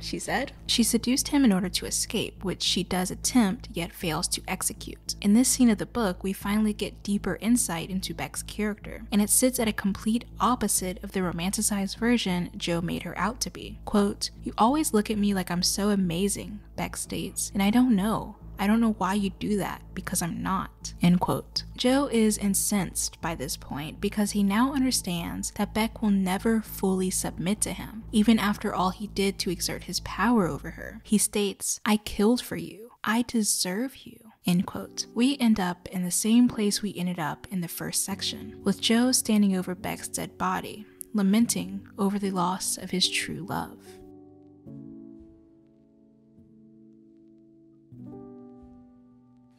she said. She seduced him in order to escape, which she does attempt yet fails to execute. In this scene of the book, we finally get deeper insight into Beck's character, and it sits at a complete opposite of the romanticized version Joe made her out to be. Quote, You always look at me like I'm so amazing, Beck states, and I don't know. I don't know why you do that because I'm not. End quote. Joe is incensed by this point because he now understands that Beck will never fully submit to him, even after all he did to exert his power over her. He states, I killed for you. I deserve you. End quote. We end up in the same place we ended up in the first section, with Joe standing over Beck's dead body, lamenting over the loss of his true love.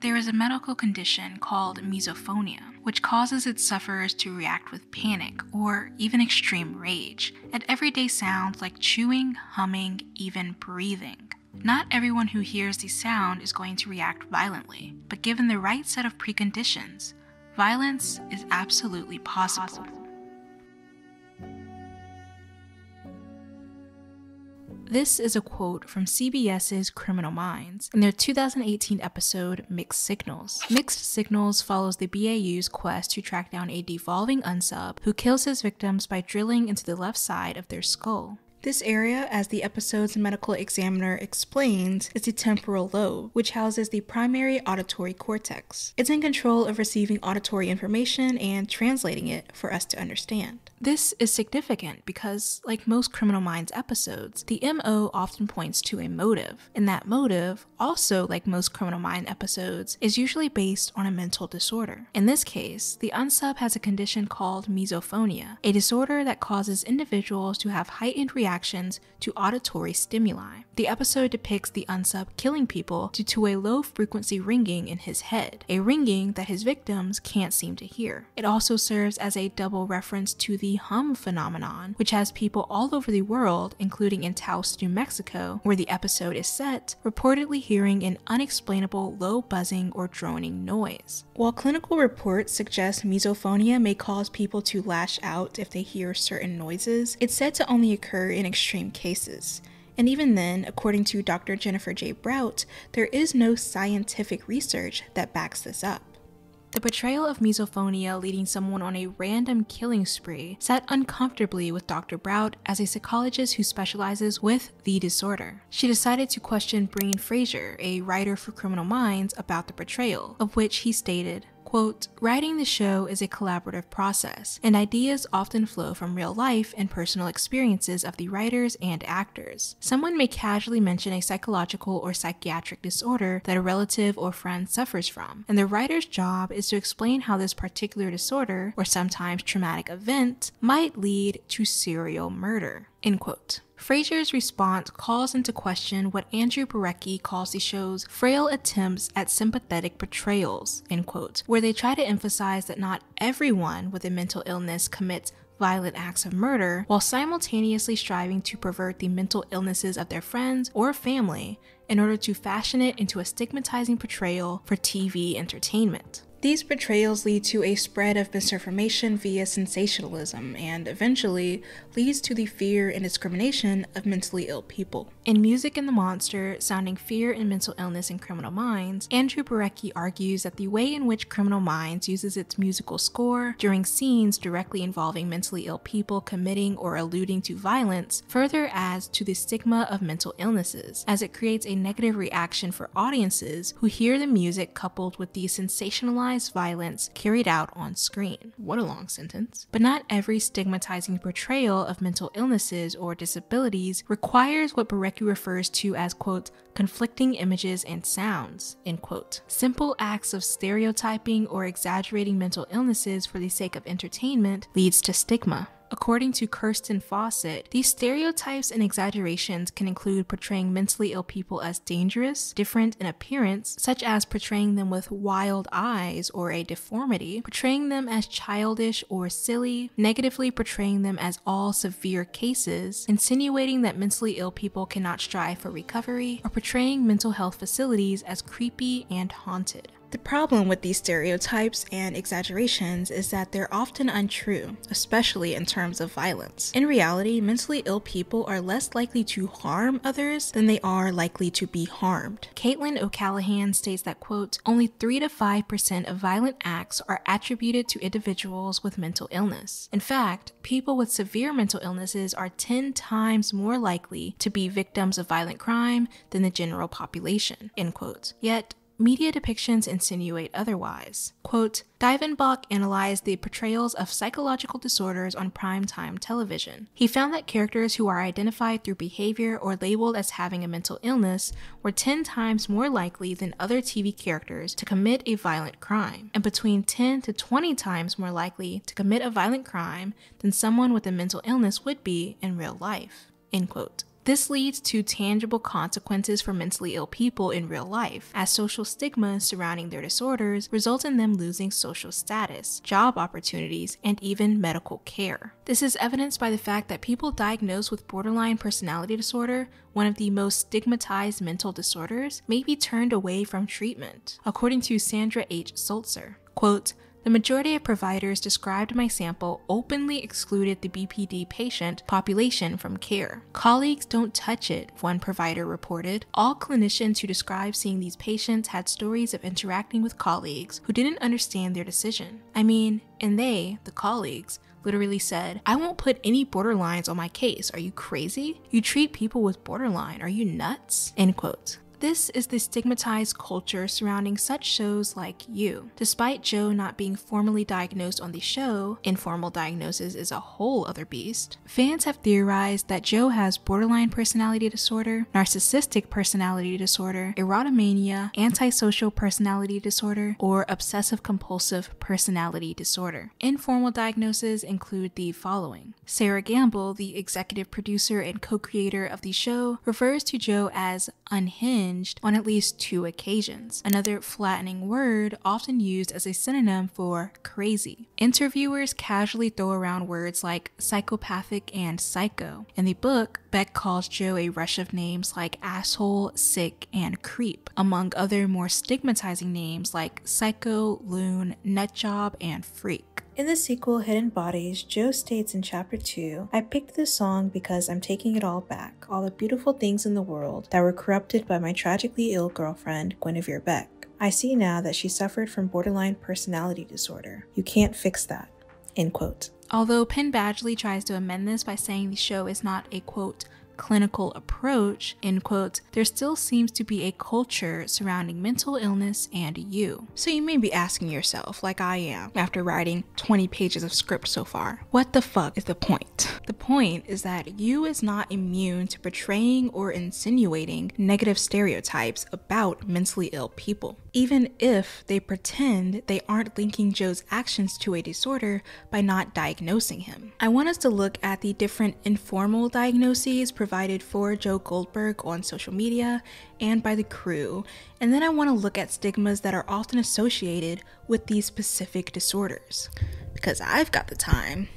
There is a medical condition called misophonia, which causes its sufferers to react with panic or even extreme rage at everyday sounds like chewing, humming, even breathing. Not everyone who hears the sound is going to react violently, but given the right set of preconditions, violence is absolutely possible. This is a quote from CBS's Criminal Minds in their 2018 episode Mixed Signals. Mixed Signals follows the BAU's quest to track down a devolving unsub who kills his victims by drilling into the left side of their skull. This area, as the episode's medical examiner explains, is the temporal lobe, which houses the primary auditory cortex. It's in control of receiving auditory information and translating it for us to understand. This is significant because, like most Criminal Minds episodes, the MO often points to a motive, and that motive, also like most Criminal Mind episodes, is usually based on a mental disorder. In this case, the unsub has a condition called misophonia, a disorder that causes individuals to have heightened reactions to auditory stimuli. The episode depicts the unsub killing people due to a low frequency ringing in his head, a ringing that his victims can't seem to hear. It also serves as a double reference to the hum phenomenon, which has people all over the world, including in Taos, New Mexico, where the episode is set, reportedly hearing an unexplainable low buzzing or droning noise. While clinical reports suggest misophonia may cause people to lash out if they hear certain noises, it's said to only occur in extreme cases. And even then, according to Dr. Jennifer J. Brout, there is no scientific research that backs this up. The portrayal of misophonia leading someone on a random killing spree sat uncomfortably with Dr. Brout as a psychologist who specializes with the disorder. She decided to question Breen Frazier, a writer for Criminal Minds, about the portrayal, of which he stated, Quote, writing the show is a collaborative process, and ideas often flow from real life and personal experiences of the writers and actors. Someone may casually mention a psychological or psychiatric disorder that a relative or friend suffers from, and the writer's job is to explain how this particular disorder, or sometimes traumatic event, might lead to serial murder. End quote. Frazier's response calls into question what Andrew Barecki calls the show's frail attempts at sympathetic portrayals, end quote, where they try to emphasize that not everyone with a mental illness commits violent acts of murder while simultaneously striving to pervert the mental illnesses of their friends or family in order to fashion it into a stigmatizing portrayal for TV entertainment. These portrayals lead to a spread of misinformation via sensationalism and eventually leads to the fear and discrimination of mentally ill people. In Music and the Monster, Sounding Fear and Mental Illness in Criminal Minds, Andrew Barecki argues that the way in which Criminal Minds uses its musical score during scenes directly involving mentally ill people committing or alluding to violence further adds to the stigma of mental illnesses, as it creates a negative reaction for audiences who hear the music coupled with the sensationalized violence carried out on screen. What a long sentence. But not every stigmatizing portrayal of mental illnesses or disabilities requires what Barecki refers to as, quote, conflicting images and sounds, end quote. Simple acts of stereotyping or exaggerating mental illnesses for the sake of entertainment leads to stigma. According to Kirsten Fawcett, these stereotypes and exaggerations can include portraying mentally ill people as dangerous, different in appearance, such as portraying them with wild eyes or a deformity, portraying them as childish or silly, negatively portraying them as all severe cases, insinuating that mentally ill people cannot strive for recovery, or portraying mental health facilities as creepy and haunted. The problem with these stereotypes and exaggerations is that they're often untrue, especially in terms of violence. In reality, mentally ill people are less likely to harm others than they are likely to be harmed. Caitlin O'Callahan states that, quote, only 3 to 5% of violent acts are attributed to individuals with mental illness. In fact, people with severe mental illnesses are 10 times more likely to be victims of violent crime than the general population, end quote. Yet, media depictions insinuate otherwise. Quote, Diefenbach analyzed the portrayals of psychological disorders on primetime television. He found that characters who are identified through behavior or labeled as having a mental illness were 10 times more likely than other TV characters to commit a violent crime, and between 10 to 20 times more likely to commit a violent crime than someone with a mental illness would be in real life. End quote. This leads to tangible consequences for mentally ill people in real life, as social stigma surrounding their disorders result in them losing social status, job opportunities, and even medical care. This is evidenced by the fact that people diagnosed with borderline personality disorder, one of the most stigmatized mental disorders, may be turned away from treatment, according to Sandra H. Sulzer. Quote, the majority of providers described my sample openly excluded the BPD patient population from care. Colleagues don't touch it, one provider reported. All clinicians who described seeing these patients had stories of interacting with colleagues who didn't understand their decision. I mean, and they, the colleagues, literally said, I won't put any borderlines on my case. Are you crazy? You treat people with borderline. Are you nuts? End quote. This is the stigmatized culture surrounding such shows like You. Despite Joe not being formally diagnosed on the show, informal diagnosis is a whole other beast, fans have theorized that Joe has borderline personality disorder, narcissistic personality disorder, erotomania, antisocial personality disorder, or obsessive compulsive personality disorder. Informal diagnoses include the following Sera Gamble, the executive producer and co creator of the show, refers to Joe as unhinged on at least two occasions, another flattening word often used as a synonym for crazy. Interviewers casually throw around words like psychopathic and psycho. In the book, Beck calls Joe a rush of names like asshole, sick, and creep, among other more stigmatizing names like psycho, loon, nutjob, and freak. In the sequel, Hidden Bodies, Joe states in Chapter 2 I picked this song because I'm taking it all back, all the beautiful things in the world that were corrupted by my tragically ill girlfriend, Guinevere Beck. I see now that she suffered from borderline personality disorder. You can't fix that. End quote. Although Penn Badgley tries to amend this by saying the show is not a quote, clinical approach, end quote, there still seems to be a culture surrounding mental illness and you. So you may be asking yourself, like I am, after writing 20 pages of script so far, what the fuck is the point? The point is that you is not immune to portraying or insinuating negative stereotypes about mentally ill people. Even if they pretend they aren't linking Joe's actions to a disorder by not diagnosing him. I want us to look at the different informal diagnoses provided for Joe Goldberg on social media and by the crew, and then I want to look at stigmas that are often associated with these specific disorders. Because I've got the time.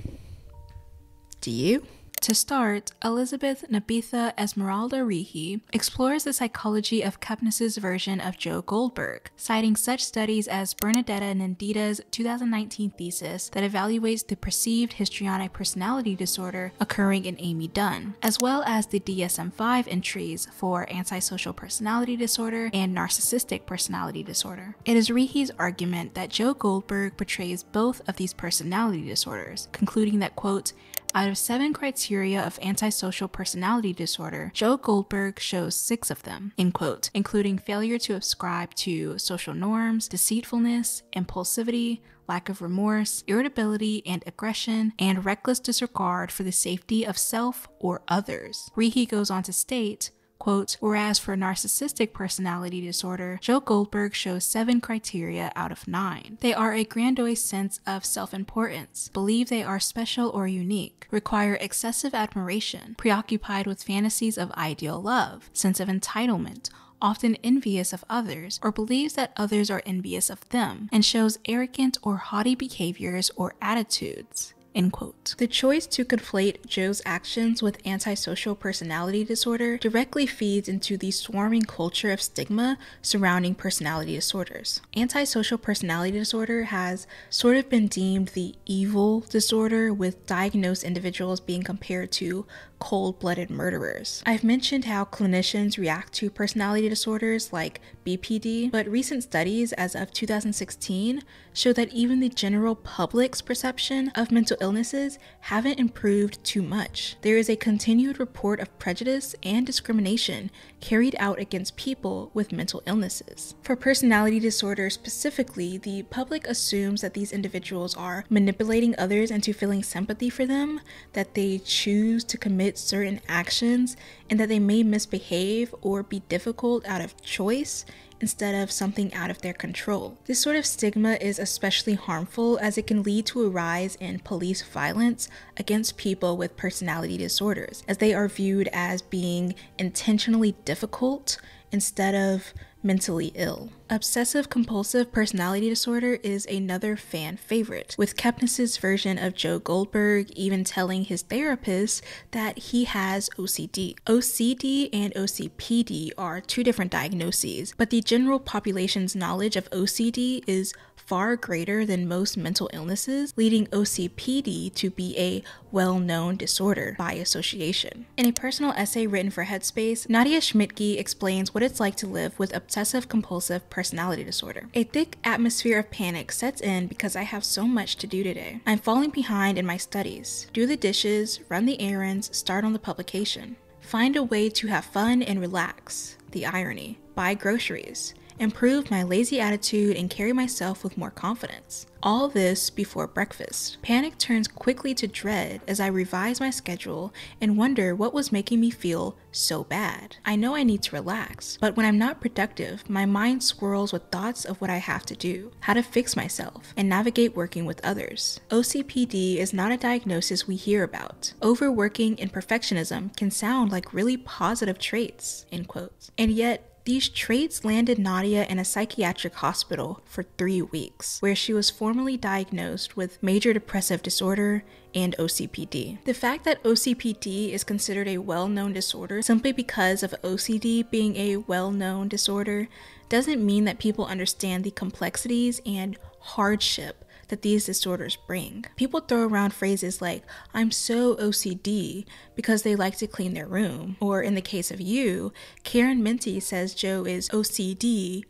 Do you? To start, Elizabeth Nabitha Esmeralda Rehe explores the psychology of Kepnes's version of Joe Goldberg, citing such studies as Bernadetta Nandita's 2019 thesis that evaluates the perceived histrionic personality disorder occurring in Amy Dunne, as well as the DSM-5 entries for antisocial personality disorder and narcissistic personality disorder. It is Rehe's argument that Joe Goldberg portrays both of these personality disorders, concluding that, quote, out of seven criteria of antisocial personality disorder, Joe Goldberg shows six of them, end quote, including failure to ascribe to social norms, deceitfulness, impulsivity, lack of remorse, irritability and aggression, and reckless disregard for the safety of self or others. Rehe goes on to state, Quote, whereas for narcissistic personality disorder, Joe Goldberg shows seven criteria out of nine. They are a grandiose sense of self importance, believe they are special or unique, require excessive admiration, preoccupied with fantasies of ideal love, sense of entitlement, often envious of others or believes that others are envious of them, and shows arrogant or haughty behaviors or attitudes. End quote. The choice to conflate Joe's actions with antisocial personality disorder directly feeds into the swarming culture of stigma surrounding personality disorders. Antisocial personality disorder has sort of been deemed the evil disorder, with diagnosed individuals being compared to cold blooded murderers. I've mentioned how clinicians react to personality disorders like BPD, but recent studies as of 2016 show that even the general public's perception of mental illnesses haven't improved too much. There is a continued report of prejudice and discrimination carried out against people with mental illnesses. For personality disorders specifically, the public assumes that these individuals are manipulating others into feeling sympathy for them, that they choose to commit certain actions, and that they may misbehave or be difficult out of choice instead of something out of their control. This sort of stigma is especially harmful as it can lead to a rise in police violence against people with personality disorders, as they are viewed as being intentionally difficult instead of mentally ill. Obsessive compulsive personality disorder is another fan favorite, with Kepnes's version of Joe Goldberg even telling his therapist that he has OCD. OCD and OCPD are two different diagnoses, but the general population's knowledge of OCD is far greater than most mental illnesses, leading OCPD to be a well known disorder by association. In a personal essay written for Headspace, Nadia Schmidtke explains what it's like to live with obsessive compulsive personality disorder. A thick atmosphere of panic sets in because I have so much to do today. I'm falling behind in my studies, do the dishes, run the errands, start on the publication. Find a way to have fun and relax. The irony. Buy groceries improve my lazy attitude, and carry myself with more confidence. All this before breakfast. Panic turns quickly to dread as I revise my schedule and wonder what was making me feel so bad. I know I need to relax, but when I'm not productive, my mind swirls with thoughts of what I have to do, how to fix myself, and navigate working with others. OCPD is not a diagnosis we hear about. Overworking and perfectionism can sound like really positive traits, end quotes. And yet, these traits landed Nadia in a psychiatric hospital for three weeks, where she was formally diagnosed with major depressive disorder and OCPD. The fact that OCPD is considered a well known disorder simply because of OCD being a well known disorder doesn't mean that people understand the complexities and hardship that these disorders bring. People throw around phrases like, I'm so OCD because they like to clean their room. Or in the case of you, Karen Minty says Joe is OCD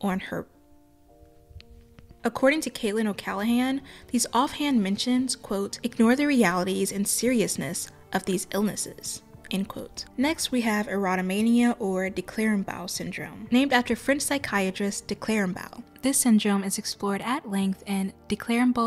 on her. According to Caitlin O'Callaghan, these offhand mentions, quote, ignore the realities and seriousness of these illnesses. End quote. Next, we have erotomania or de Clerambault syndrome, named after French psychiatrist de Clerambault. This syndrome is explored at length in De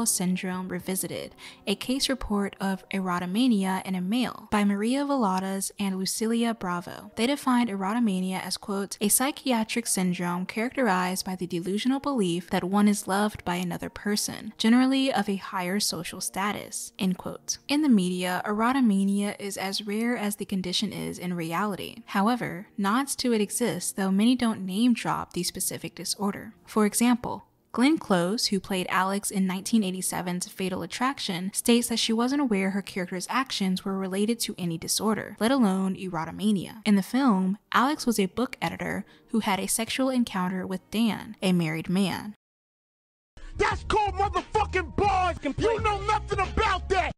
Syndrome Revisited, a case report of erotomania in a male by Maria Valadas and Lucilia Bravo. They defined erotomania as, quote, a psychiatric syndrome characterized by the delusional belief that one is loved by another person, generally of a higher social status, end quote. In the media, erotomania is as rare as the condition is in reality. However, nods to it exist, though many don't name drop the specific disorder. For example, Glenn Close, who played Alex in 1987's Fatal Attraction, states that she wasn't aware her character's actions were related to any disorder, let alone erotomania. In the film, Alex was a book editor who had a sexual encounter with Dan, a married man. That's called motherfucking bars. You know nothing about that.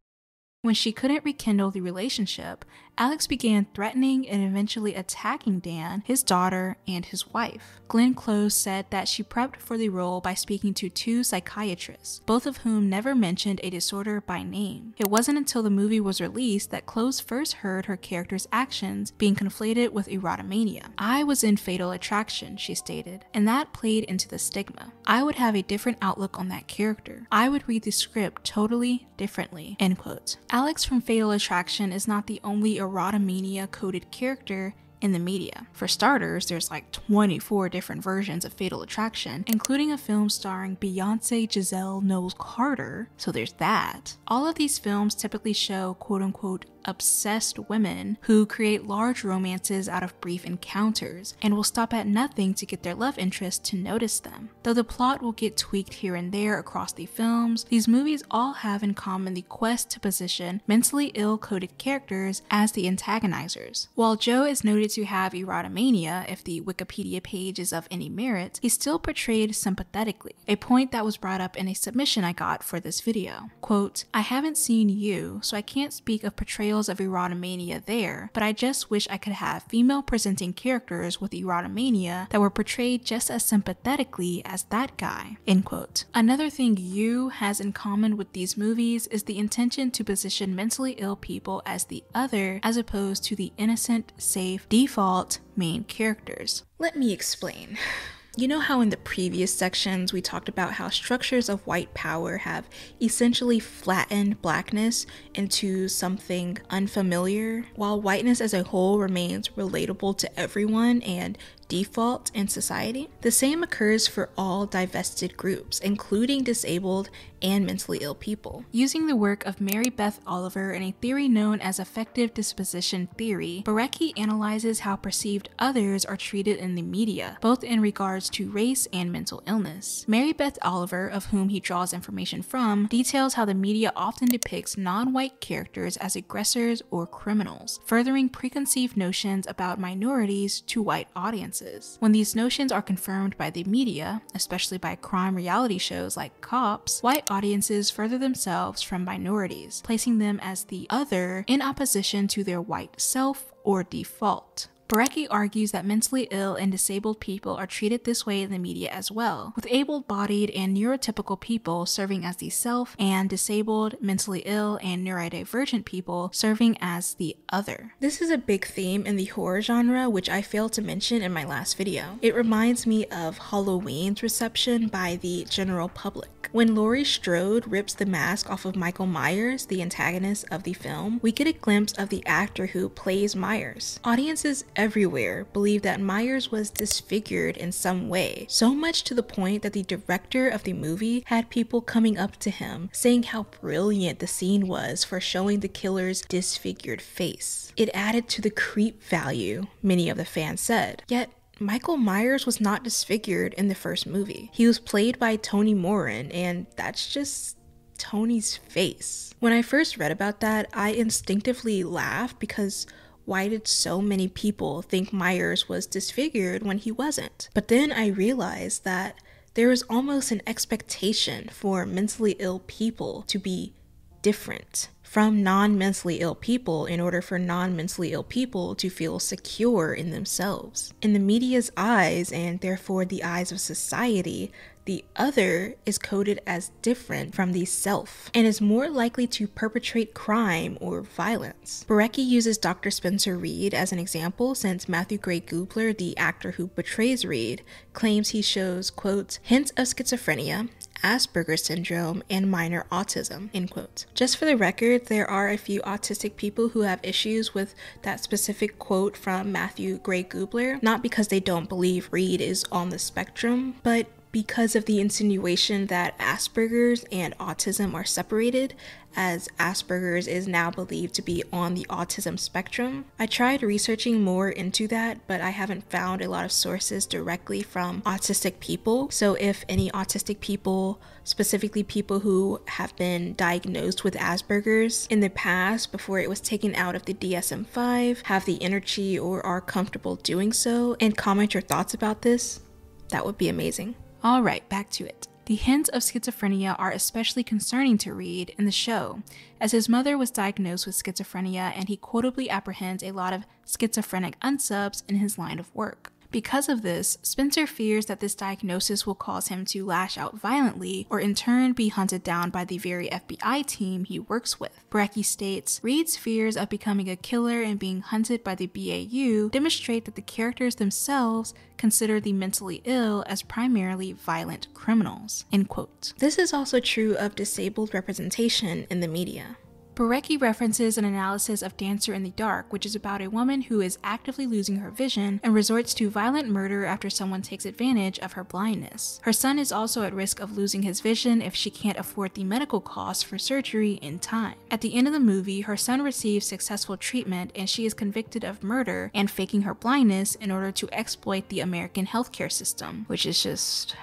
When she couldn't rekindle the relationship, Alex began threatening and eventually attacking Dan, his daughter, and his wife. Glenn Close said that she prepped for the role by speaking to two psychiatrists, both of whom never mentioned a disorder by name. It wasn't until the movie was released that Close first heard her character's actions being conflated with erotomania. I was in Fatal Attraction, she stated, and that played into the stigma. I would have a different outlook on that character. I would read the script totally differently. End quote. Alex from Fatal Attraction is not the only erotomania coded character in the media. For starters, there's like 24 different versions of Fatal Attraction, including a film starring Beyonce Giselle Knowles Carter, so there's that. All of these films typically show quote unquote obsessed women who create large romances out of brief encounters and will stop at nothing to get their love interest to notice them. Though the plot will get tweaked here and there across the films, these movies all have in common the quest to position mentally ill coded characters as the antagonizers. While Joe is noted to have erotomania, if the Wikipedia page is of any merit, he's still portrayed sympathetically, a point that was brought up in a submission I got for this video. Quote, I haven't seen you, so I can't speak of portrayals of erotomania there, but I just wish I could have female presenting characters with erotomania that were portrayed just as sympathetically as that guy. End quote. Another thing You has in common with these movies is the intention to position mentally ill people as the other as opposed to the innocent, safe, default main characters. Let me explain. <laughs> You know how in the previous sections we talked about how structures of white power have essentially flattened blackness into something unfamiliar, while whiteness as a whole remains relatable to everyone and default in society? The same occurs for all divested groups, including disabled and mentally ill people. Using the work of Mary Beth Oliver in a theory known as affective disposition theory, Barecki analyzes how perceived others are treated in the media, both in regards to race and mental illness. Mary Beth Oliver, of whom he draws information from, details how the media often depicts non-white characters as aggressors or criminals, furthering preconceived notions about minorities to white audiences. When these notions are confirmed by the media, especially by crime reality shows like Cops, white audiences further themselves from minorities, placing them as the other in opposition to their white self or default. Barecki argues that mentally ill and disabled people are treated this way in the media as well, with able bodied and neurotypical people serving as the self, and disabled, mentally ill, and neurodivergent people serving as the other. This is a big theme in the horror genre, which I failed to mention in my last video. It reminds me of Halloween's reception by the general public. When Laurie Strode rips the mask off of Michael Myers, the antagonist of the film, we get a glimpse of the actor who plays Myers. Audiences everywhere believed that Myers was disfigured in some way, so much to the point that the director of the movie had people coming up to him saying how brilliant the scene was for showing the killer's disfigured face. It added to the creep value, many of the fans said. Yet, Michael Myers was not disfigured in the first movie. He was played by Tony Moran, and that's just Tony's face. When I first read about that, I instinctively laughed because why did so many people think Myers was disfigured when he wasn't? But then I realized that there is almost an expectation for mentally ill people to be different from non mentally ill people in order for non mentally ill people to feel secure in themselves. In the media's eyes, and therefore the eyes of society, the other is coded as different from the self and is more likely to perpetrate crime or violence. Barecki uses Dr. Spencer Reid as an example since Matthew Gray Gubler, the actor who portrays Reid, claims he shows, quote, hints of schizophrenia, Asperger's syndrome, and minor autism, end quote. Just for the record, there are a few autistic people who have issues with that specific quote from Matthew Gray Gubler, not because they don't believe Reid is on the spectrum, but because of the insinuation that Asperger's and autism are separated, as Asperger's is now believed to be on the autism spectrum. I tried researching more into that, but I haven't found a lot of sources directly from autistic people. So, if any autistic people, specifically people who have been diagnosed with Asperger's in the past before it was taken out of the DSM 5, have the energy or are comfortable doing so, and comment your thoughts about this, that would be amazing. All right, back to it. The hints of schizophrenia are especially concerning to Reid in the show, as his mother was diagnosed with schizophrenia and he quotably apprehends a lot of schizophrenic unsubs in his line of work. Because of this, Spencer fears that this diagnosis will cause him to lash out violently or in turn be hunted down by the very FBI team he works with. Borecky states Reid's fears of becoming a killer and being hunted by the BAU demonstrate that the characters themselves consider the mentally ill as primarily violent criminals. End quote. This is also true of disabled representation in the media. Borecky references an analysis of Dancer in the Dark, which is about a woman who is actively losing her vision and resorts to violent murder after someone takes advantage of her blindness. Her son is also at risk of losing his vision if she can't afford the medical costs for surgery in time. At the end of the movie, her son receives successful treatment and she is convicted of murder and faking her blindness in order to exploit the American healthcare system, which is just.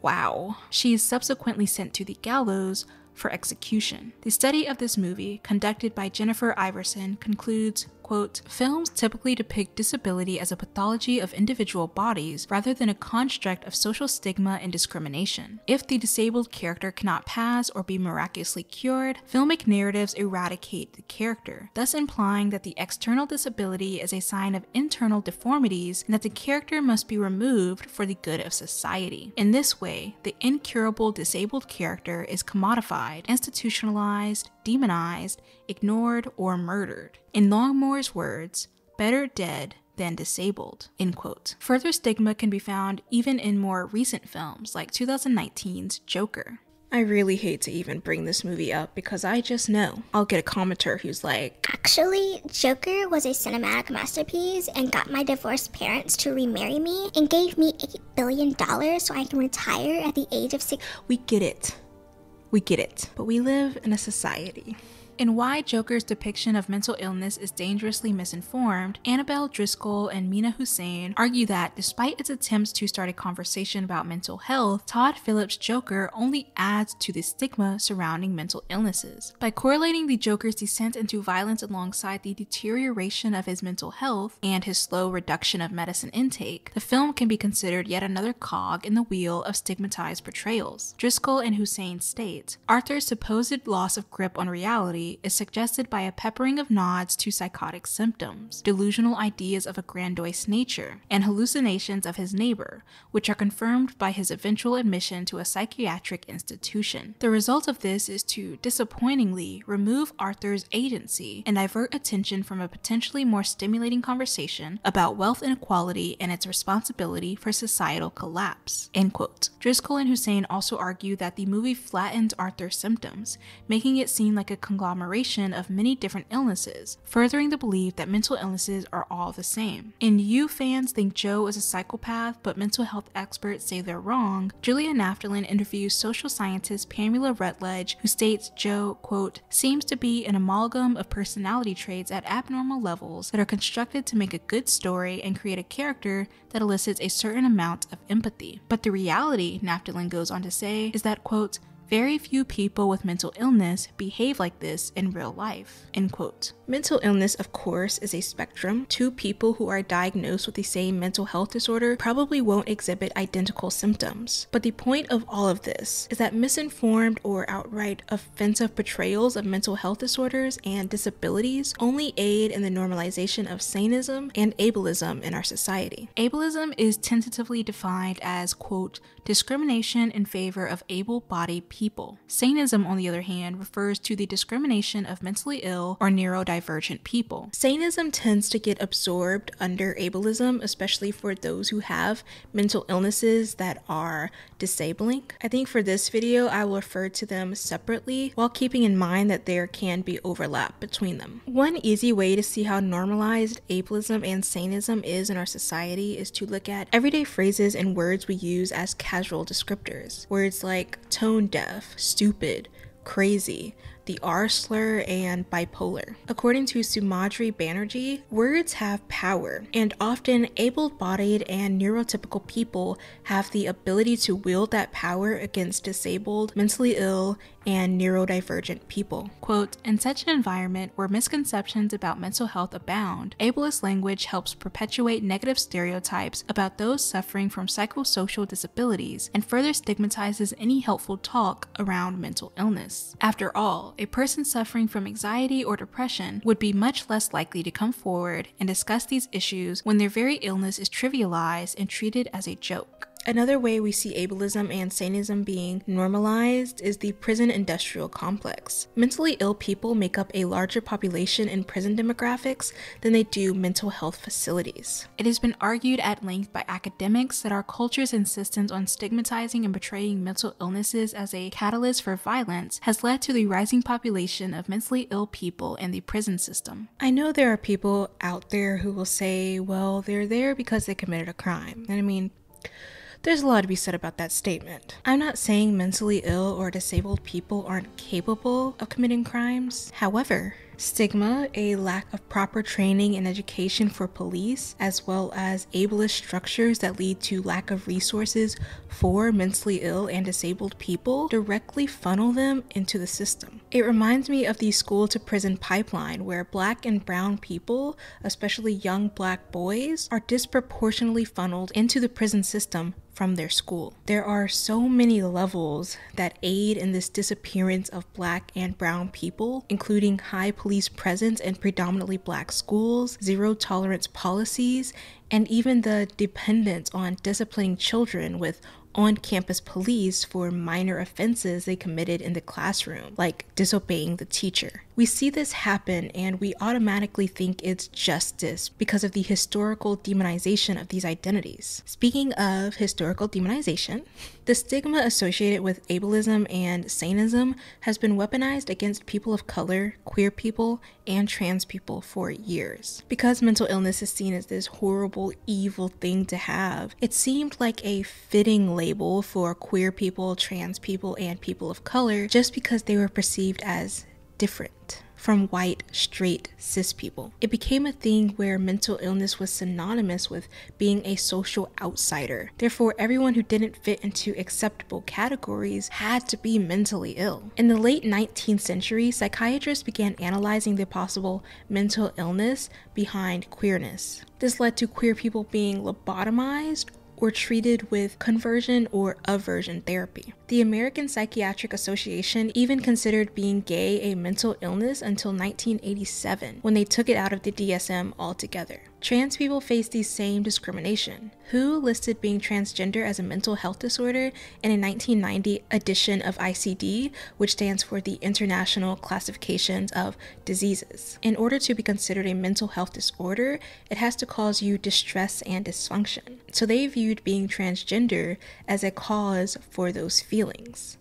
wow. She is subsequently sent to the gallows for execution. The study of this movie, conducted by Jennifer Iverson, concludes quote, films typically depict disability as a pathology of individual bodies rather than a construct of social stigma and discrimination. If the disabled character cannot pass or be miraculously cured, filmic narratives eradicate the character, thus implying that the external disability is a sign of internal deformities and that the character must be removed for the good of society. In this way, the incurable disabled character is commodified, institutionalized, demonized, ignored, or murdered. In Longmore's words, better dead than disabled. End quote. Further stigma can be found even in more recent films like 2019's Joker. I really hate to even bring this movie up because I just know I'll get a commenter who's like, Actually, Joker was a cinematic masterpiece and got my divorced parents to remarry me and gave me $8 billion so I can retire at the age of six. We get it. We get it. But we live in a society in why Joker's depiction of mental illness is dangerously misinformed, Annabelle Driscoll and Mina Hussein argue that despite its attempts to start a conversation about mental health, Todd Phillips' Joker only adds to the stigma surrounding mental illnesses. By correlating the Joker's descent into violence alongside the deterioration of his mental health and his slow reduction of medicine intake, the film can be considered yet another cog in the wheel of stigmatized portrayals. Driscoll and Hussein state Arthur's supposed loss of grip on reality is suggested by a peppering of nods to psychotic symptoms, delusional ideas of a grandiose nature, and hallucinations of his neighbor, which are confirmed by his eventual admission to a psychiatric institution. The result of this is to disappointingly remove Arthur's agency and divert attention from a potentially more stimulating conversation about wealth inequality and its responsibility for societal collapse. End quote. Driscoll and Hussein also argue that the movie flattens Arthur's symptoms, making it seem like a conglomerate conglomeration of many different illnesses, furthering the belief that mental illnesses are all the same. And you fans think Joe is a psychopath, but mental health experts say they're wrong, Julia Naftulin interviews social scientist Pamela Rutledge, who states Joe, quote, seems to be an amalgam of personality traits at abnormal levels that are constructed to make a good story and create a character that elicits a certain amount of empathy. But the reality, Naftulin goes on to say, is that, quote, very few people with mental illness behave like this in real life. End quote. Mental illness, of course, is a spectrum. Two people who are diagnosed with the same mental health disorder probably won't exhibit identical symptoms. But the point of all of this is that misinformed or outright offensive portrayals of mental health disorders and disabilities only aid in the normalization of sanism and ableism in our society. Ableism is tentatively defined as, quote, discrimination in favor of able bodied people. Saneism, on the other hand, refers to the discrimination of mentally ill or neurodivergent people. Saneism tends to get absorbed under ableism, especially for those who have mental illnesses that are disabling. I think for this video, I will refer to them separately while keeping in mind that there can be overlap between them. One easy way to see how normalized ableism and saneism is in our society is to look at everyday phrases and words we use as casual descriptors. Words like tone deaf, stupid, crazy, the R slur, and bipolar. According to Sumadri Banerjee, words have power, and often able bodied and neurotypical people have the ability to wield that power against disabled, mentally ill, and neurodivergent people. Quote, in such an environment where misconceptions about mental health abound, ableist language helps perpetuate negative stereotypes about those suffering from psychosocial disabilities and further stigmatizes any helpful talk around mental illness. After all, a person suffering from anxiety or depression would be much less likely to come forward and discuss these issues when their very illness is trivialized and treated as a joke. Another way we see ableism and saneism being normalized is the prison industrial complex. Mentally ill people make up a larger population in prison demographics than they do mental health facilities. It has been argued at length by academics that our culture's insistence on stigmatizing and portraying mental illnesses as a catalyst for violence has led to the rising population of mentally ill people in the prison system. I know there are people out there who will say, well, they're there because they committed a crime. And I mean, there's a lot to be said about that statement. I'm not saying mentally ill or disabled people aren't capable of committing crimes. However, stigma, a lack of proper training and education for police, as well as ableist structures that lead to lack of resources for mentally ill and disabled people, directly funnel them into the system. It reminds me of the school to prison pipeline, where black and brown people, especially young black boys, are disproportionately funneled into the prison system from their school. There are so many levels that aid in this disappearance of black and brown people, including high police presence in predominantly black schools, zero tolerance policies, and even the dependence on disciplining children with on campus police for minor offenses they committed in the classroom, like disobeying the teacher. We see this happen and we automatically think it's justice because of the historical demonization of these identities. Speaking of historical demonization, the stigma associated with ableism and saneism has been weaponized against people of color, queer people, and trans people for years. Because mental illness is seen as this horrible, evil thing to have, it seemed like a fitting label for queer people, trans people, and people of color just because they were perceived as different from white, straight, cis people. It became a thing where mental illness was synonymous with being a social outsider. Therefore, everyone who didn't fit into acceptable categories had to be mentally ill. In the late 19th century, psychiatrists began analyzing the possible mental illness behind queerness. This led to queer people being lobotomized or treated with conversion or aversion therapy. The American Psychiatric Association even considered being gay a mental illness until 1987 when they took it out of the DSM altogether. Trans people face the same discrimination. WHO listed being transgender as a mental health disorder in a 1990 edition of ICD, which stands for the International Classifications of Diseases. In order to be considered a mental health disorder, it has to cause you distress and dysfunction. So they viewed being transgender as a cause for those feelings.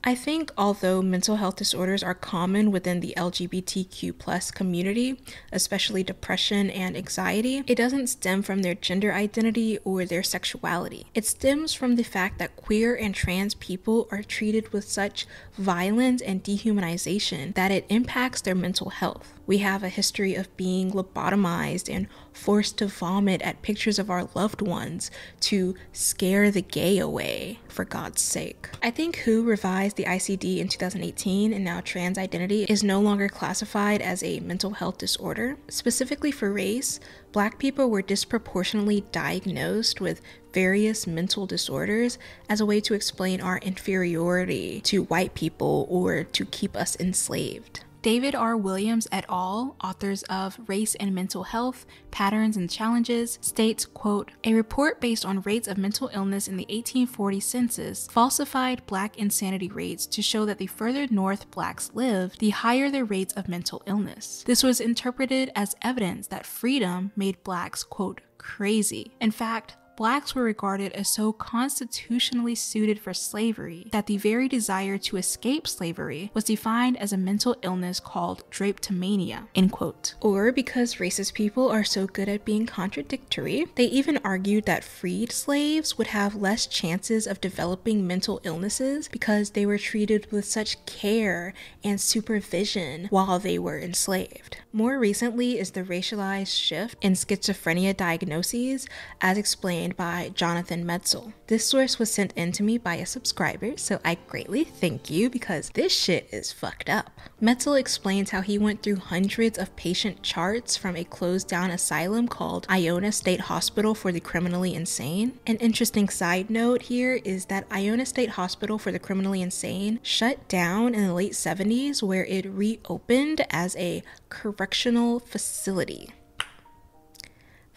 I think although mental health disorders are common within the LGBTQ plus community, especially depression and anxiety, it doesn't stem from their gender identity or their sexuality. It stems from the fact that queer and trans people are treated with such violence and dehumanization that it impacts their mental health. We have a history of being lobotomized and forced to vomit at pictures of our loved ones to scare the gay away, for God's sake. I think WHO revised the ICD in 2018 and now trans identity is no longer classified as a mental health disorder. Specifically for race, black people were disproportionately diagnosed with various mental disorders as a way to explain our inferiority to white people or to keep us enslaved. David R. Williams et al., authors of Race and Mental Health, Patterns and Challenges, states, quote, A report based on rates of mental illness in the 1840 census falsified black insanity rates to show that the further north blacks lived, the higher their rates of mental illness. This was interpreted as evidence that freedom made blacks, quote, crazy. In fact, blacks were regarded as so constitutionally suited for slavery that the very desire to escape slavery was defined as a mental illness called drapetomania, end quote. Or because racist people are so good at being contradictory, they even argued that freed slaves would have less chances of developing mental illnesses because they were treated with such care and supervision while they were enslaved. More recently is the racialized shift in schizophrenia diagnoses, as explained by Jonathan Metzl. This source was sent in to me by a subscriber, so I greatly thank you because this shit is fucked up. Metzl explains how he went through hundreds of patient charts from a closed down asylum called Ionia State Hospital for the Criminally Insane. An interesting side note here is that Ionia State Hospital for the Criminally Insane shut down in the late 70s, where it reopened as a correctional facility.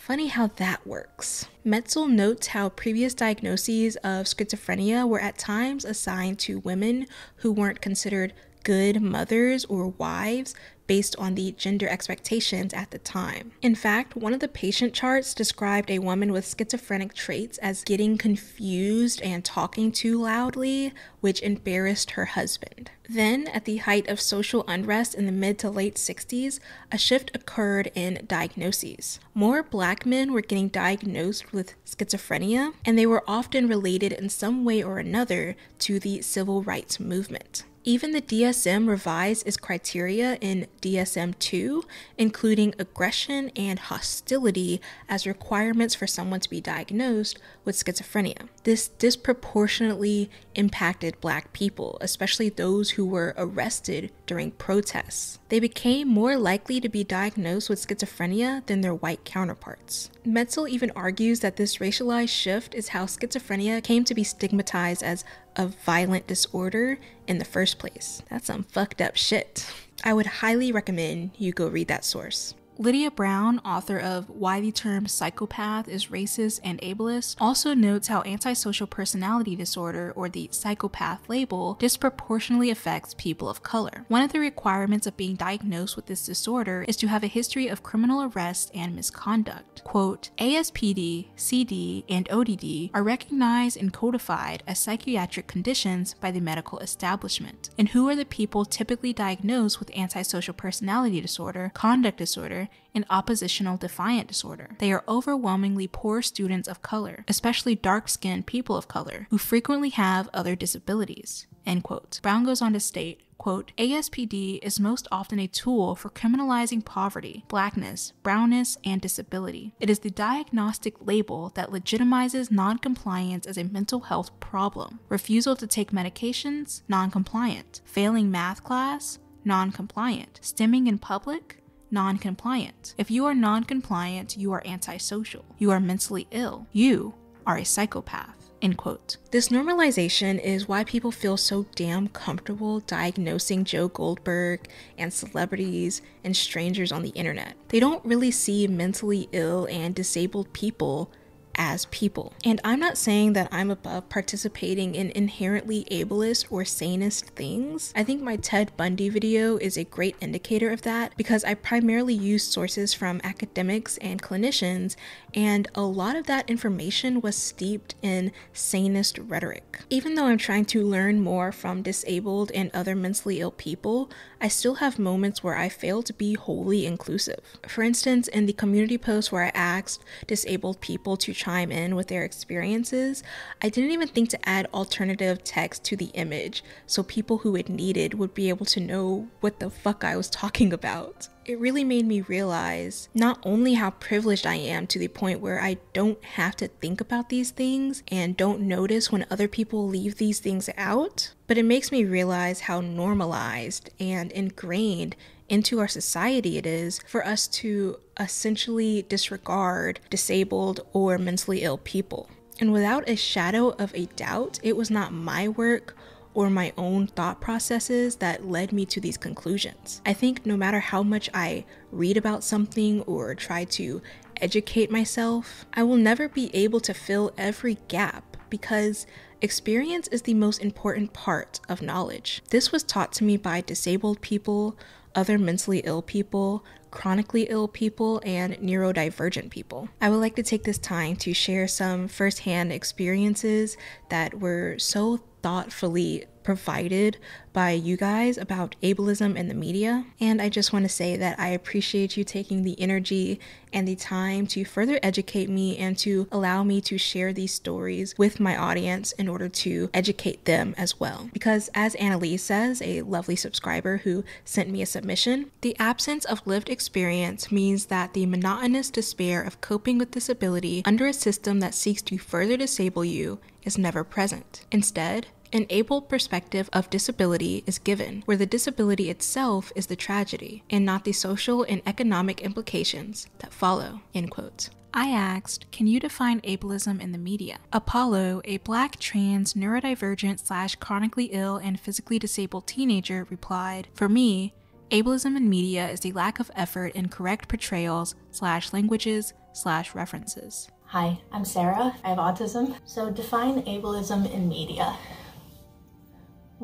Funny how that works. Metzl notes how previous diagnoses of schizophrenia were at times assigned to women who weren't considered good mothers or wives based on the gender expectations at the time. In fact, one of the patient charts described a woman with schizophrenic traits as getting confused and talking too loudly, which embarrassed her husband. Then, at the height of social unrest in the mid to late 60s, a shift occurred in diagnoses. More black men were getting diagnosed with schizophrenia, and they were often related in some way or another to the civil rights movement. Even the DSM revised its criteria in DSM 2, including aggression and hostility as requirements for someone to be diagnosed with schizophrenia. This disproportionately impacted black people, especially those who were arrested during protests. They became more likely to be diagnosed with schizophrenia than their white counterparts. Metzl even argues that this racialized shift is how schizophrenia came to be stigmatized as a violent disorder in the first place. That's some fucked up shit. I would highly recommend you go read that source. Lydia Brown, author of Why the Term Psychopath is Racist and Ableist, also notes how antisocial personality disorder, or the psychopath label, disproportionately affects people of color. One of the requirements of being diagnosed with this disorder is to have a history of criminal arrest and misconduct. Quote, ASPD, CD, and ODD are recognized and codified as psychiatric conditions by the medical establishment. And who are the people typically diagnosed with antisocial personality disorder, conduct disorder, and oppositional defiant disorder. They are overwhelmingly poor students of color, especially dark skinned people of color, who frequently have other disabilities. End quote. Brown goes on to state, quote, ASPD is most often a tool for criminalizing poverty, blackness, brownness, and disability. It is the diagnostic label that legitimizes noncompliance as a mental health problem. Refusal to take medications, noncompliant. Failing math class, noncompliant. Stimming in public, non compliant. If you are non compliant, you are antisocial. You are mentally ill. You are a psychopath. End quote. This normalization is why people feel so damn comfortable diagnosing Joe Goldberg and celebrities and strangers on the internet. They don't really see mentally ill and disabled people as people. And I'm not saying that I'm above participating in inherently ableist or sanist things. I think my Ted Bundy video is a great indicator of that because I primarily use sources from academics and clinicians, and a lot of that information was steeped in sanist rhetoric. Even though I'm trying to learn more from disabled and other mentally ill people, I still have moments where I fail to be wholly inclusive. For instance, in the community post where I asked disabled people to chime in with their experiences, I didn't even think to add alternative text to the image so people who it needed would be able to know what the fuck I was talking about. It really made me realize not only how privileged I am to the point where I don't have to think about these things and don't notice when other people leave these things out, but it makes me realize how normalized and ingrained into our society it is for us to essentially disregard disabled or mentally ill people. And without a shadow of a doubt, it was not my work or my own thought processes that led me to these conclusions. I think no matter how much I read about something or try to educate myself, I will never be able to fill every gap because experience is the most important part of knowledge. This was taught to me by disabled people, other mentally ill people, chronically ill people, and neurodivergent people. I would like to take this time to share some firsthand experiences that were so thoughtfully provided by you guys about ableism in the media. And I just want to say that I appreciate you taking the energy and the time to further educate me and to allow me to share these stories with my audience in order to educate them as well. Because, as Annalise says, a lovely subscriber who sent me a submission, the absence of lived experience means that the monotonous despair of coping with disability under a system that seeks to further disable you is never present. Instead, an able perspective of disability is given, where the disability itself is the tragedy, and not the social and economic implications that follow. End quote. I asked, can you define ableism in the media? Apollo, a black, trans, neurodivergent slash chronically ill and physically disabled teenager, replied, For me, ableism in media is the lack of effort in correct portrayals slash languages slash references. Hi, I'm Sarah. I have autism. So define ableism in media.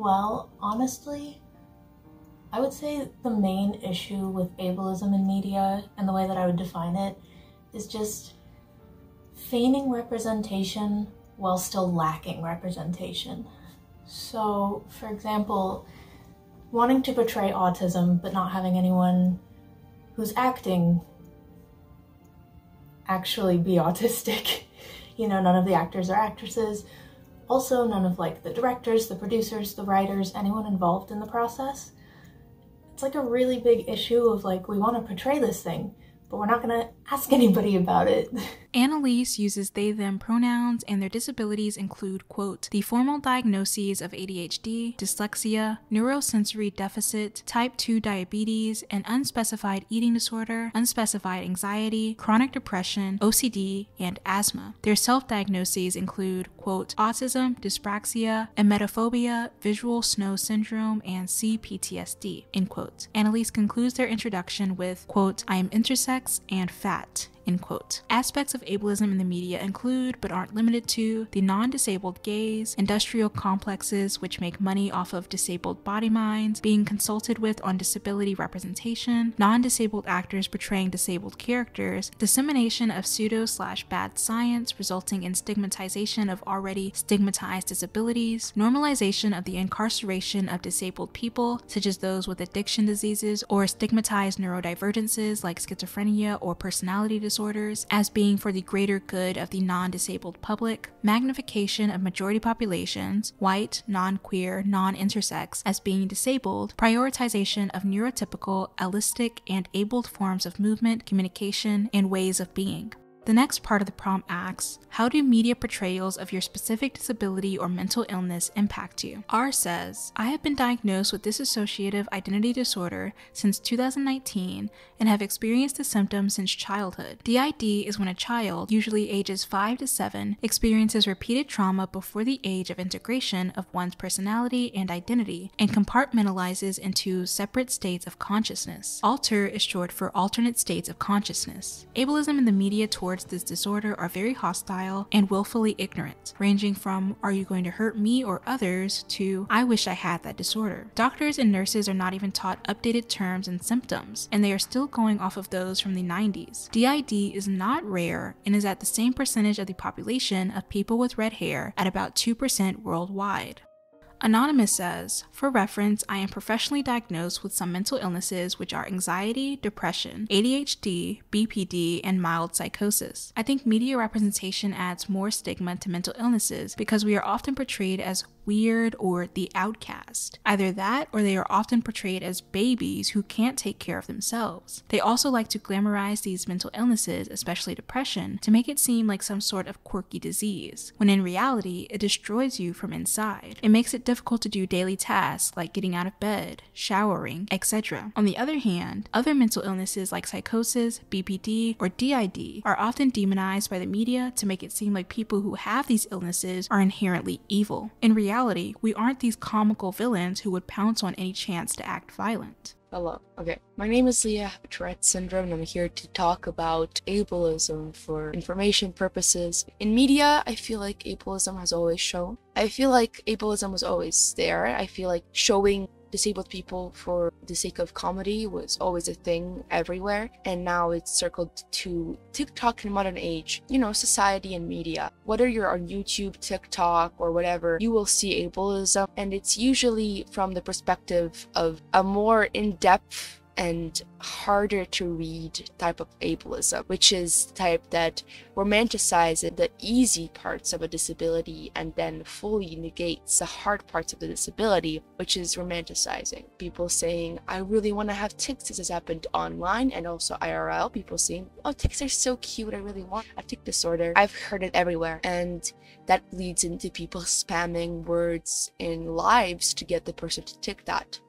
Well, honestly, I would say the main issue with ableism in media and the way that I would define it is just feigning representation while still lacking representation. So, for example, wanting to portray autism but not having anyone who's acting actually be <laughs> autistic. you know, none of the actors are actresses. Also, none of like the directors, the producers, the writers, anyone involved in the process. It's like a really big issue of like, we want to portray this thing, but we're not going to ask <laughs> anybody about it. Annalise uses they them pronouns and their disabilities include, quote, the formal diagnoses of ADHD, dyslexia, neurosensory deficit, type 2 diabetes, and unspecified eating disorder, unspecified anxiety, chronic depression, OCD, and asthma. Their self diagnoses include, quote, autism, dyspraxia, emetophobia, visual snow syndrome, and CPTSD, end quote. Annalise concludes their introduction with, quote, I am intersex and fat End quote. Aspects of ableism in the media include, but aren't limited to, the non disabled gaze, industrial complexes which make money off of disabled body minds, being consulted with on disability representation, non disabled actors portraying disabled characters, dissemination of pseudo slash bad science resulting in stigmatization of already stigmatized disabilities, normalization of the incarceration of disabled people, such as those with addiction diseases or stigmatized neurodivergences like schizophrenia or personality disorders disorders as being for the greater good of the non disabled public, magnification of majority populations, white, non queer, non intersex, as being disabled, prioritization of neurotypical, allistic, and abled forms of movement, communication, and ways of being. The next part of the prompt asks How do media portrayals of your specific disability or mental illness impact you? R says, I have been diagnosed with dissociative identity disorder since 2019 and have experienced the symptoms since childhood. DID is when a child, usually ages 5 to 7, experiences repeated trauma before the age of integration of one's personality and identity and compartmentalizes into separate states of consciousness. Alter is short for alternate states of consciousness. Ableism in the media towards towards this disorder are very hostile and willfully ignorant, ranging from, Are you going to hurt me or others? to, I wish I had that disorder. Doctors and nurses are not even taught updated terms and symptoms, and they are still going off of those from the 90s. DID is not rare and is at the same percentage of the population of people with red hair at about 2% worldwide. Anonymous says, For reference, I am professionally diagnosed with some mental illnesses which are anxiety, depression, ADHD, BPD, and mild psychosis. I think media representation adds more stigma to mental illnesses because we are often portrayed as weird or the outcast. Either that or they are often portrayed as babies who can't take care of themselves. They also like to glamorize these mental illnesses, especially depression, to make it seem like some sort of quirky disease, when in reality, it destroys you from inside. It makes it difficult to do daily tasks like getting out of bed, showering, etc. On the other hand, other mental illnesses like psychosis, BPD, or DID are often demonized by the media to make it seem like people who have these illnesses are inherently evil. In reality, reality, we aren't these comical villains who would pounce on any chance to act violent. Hello. Okay. My name is Leah. I have Tourette syndrome, and I'm here to talk about ableism for information purposes. In media, I feel like ableism has always shown. I feel like ableism was always there. I feel like showing disabled people for the sake of comedy was always a thing everywhere and now it's circled to TikTok in modern age, you know, society and media. Whether you're on YouTube, TikTok, or whatever, you will see ableism and it's usually from the perspective of a more in-depth and harder to read type of ableism, which is the type that romanticizes the easy parts of a disability and then fully negates the hard parts of the disability, which is romanticizing. People saying, I really want to have tics. This has happened online and also IRL. People saying, oh, tics are so cute. I really want a tic disorder. I've heard it everywhere. And that leads into people spamming words in lives to get the person to tick that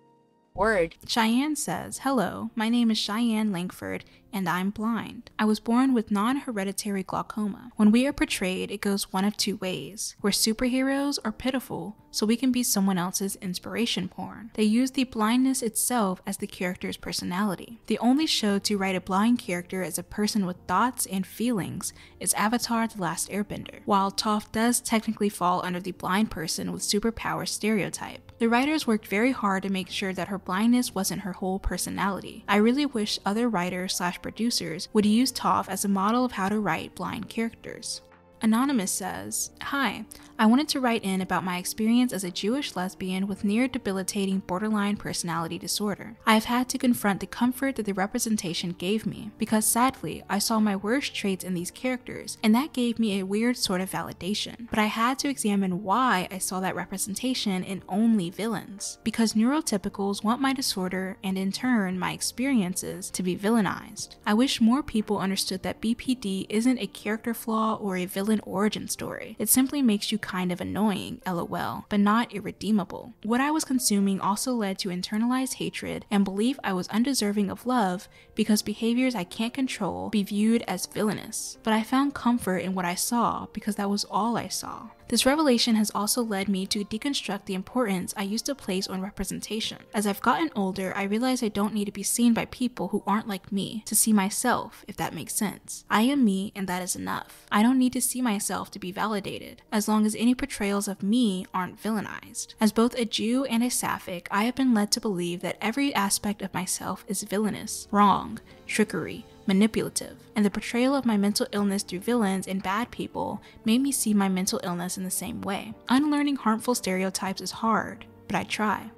word. Cheyenne says, Hello, my name is Cheyenne Langford, and I'm blind. I was born with non hereditary glaucoma. When we are portrayed, it goes one of two ways. We're superheroes or pitiful, so we can be someone else's inspiration porn. They use the blindness itself as the character's personality. The only show to write a blind character as a person with thoughts and feelings is Avatar The Last Airbender. While Toph does technically fall under the blind person with superpower stereotype, the writers worked very hard to make sure that her blindness wasn't her whole personality. I really wish other writers slash producers would use Toph as a model of how to write blind characters. Anonymous says, Hi, I wanted to write in about my experience as a Jewish lesbian with near debilitating borderline personality disorder. I have had to confront the comfort that the representation gave me, because sadly, I saw my worst traits in these characters, and that gave me a weird sort of validation. But I had to examine why I saw that representation in only villains, because neurotypicals want my disorder and in turn my experiences to be villainized. I wish more people understood that BPD isn't a character flaw or a villain origin story. It simply makes you kind of annoying, lol, but not irredeemable. What I was consuming also led to internalized hatred and belief I was undeserving of love because behaviors I can't control be viewed as villainous. But I found comfort in what I saw because that was all I saw. This revelation has also led me to deconstruct the importance I used to place on representation. As I've gotten older, I realize I don't need to be seen by people who aren't like me to see myself, if that makes sense. I am me, and that is enough. I don't need to see myself to be validated, as long as any portrayals of me aren't villainized. As both a Jew and a Sapphic, I have been led to believe that every aspect of myself is villainous, wrong, trickery, manipulative, and the portrayal of my mental illness through villains and bad people made me see my mental illness in the same way. Unlearning harmful stereotypes is hard, but I try.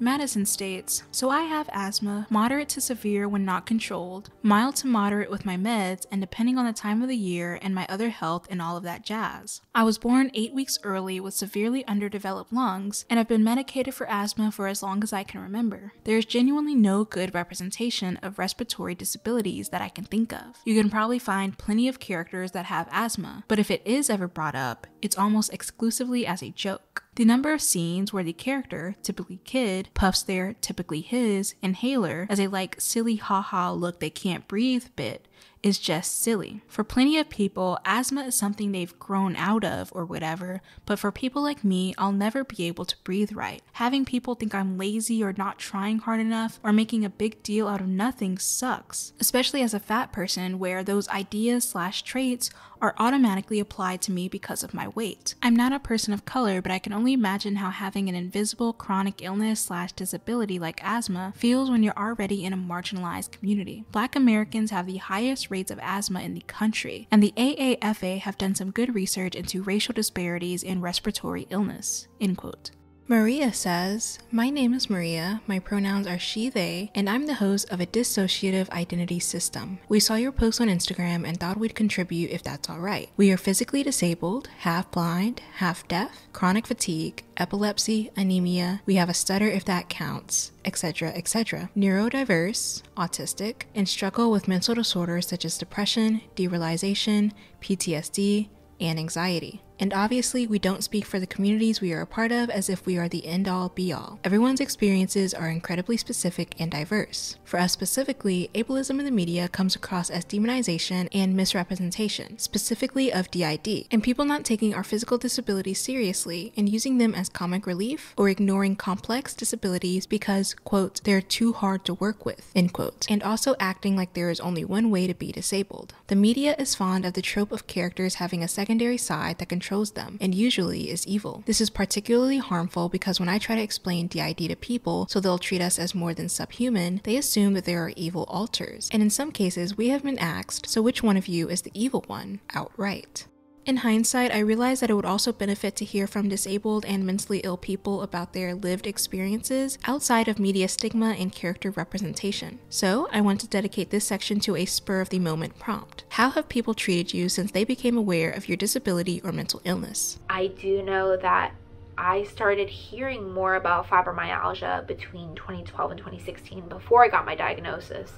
Madison states, So I have asthma, moderate to severe when not controlled, mild to moderate with my meds, and depending on the time of the year and my other health and all of that jazz. I was born eight weeks early with severely underdeveloped lungs, and have been medicated for asthma for as long as I can remember. There is genuinely no good representation of respiratory disabilities that I can think of. You can probably find plenty of characters that have asthma, but if it is ever brought up, it's almost exclusively as a joke. The number of scenes where the character, typically kid, puffs their, typically his, inhaler as a like silly haha look they can't breathe bit is just silly. For plenty of people, asthma is something they've grown out of or whatever, but for people like me, I'll never be able to breathe right. Having people think I'm lazy or not trying hard enough or making a big deal out of nothing sucks, especially as a fat person where those ideas slash traits are automatically applied to me because of my weight. I'm not a person of color, but I can only imagine how having an invisible chronic illness slash disability like asthma feels when you're already in a marginalized community. Black Americans have the highest rates of asthma in the country, and the AAFA have done some good research into racial disparities in respiratory illness. End quote. Maria says, My name is Maria, my pronouns are she, they, and I'm the host of a dissociative identity system. We saw your post on Instagram and thought we'd contribute if that's alright. We are physically disabled, half blind, half deaf, chronic fatigue, epilepsy, anemia, we have a stutter if that counts, etc., etc. Neurodiverse, autistic, and struggle with mental disorders such as depression, derealization, PTSD, and anxiety. And obviously, we don't speak for the communities we are a part of as if we are the end all be all. Everyone's experiences are incredibly specific and diverse. For us specifically, ableism in the media comes across as demonization and misrepresentation, specifically of DID, and people not taking our physical disabilities seriously and using them as comic relief or ignoring complex disabilities because, quote, they're too hard to work with, end quote, and also acting like there is only one way to be disabled. The media is fond of the trope of characters having a secondary side that controls them, and usually is evil. This is particularly harmful because when I try to explain DID to people so they'll treat us as more than subhuman, they assume that there are evil alters. And in some cases, we have been asked, so which one of you is the evil one, outright. In hindsight, I realized that it would also benefit to hear from disabled and mentally ill people about their lived experiences outside of media stigma and character representation. So, I want to dedicate this section to a spur of the moment prompt. How have people treated you since they became aware of your disability or mental illness? I do know that I started hearing more about fibromyalgia between 2012 and 2016 before I got my diagnosis.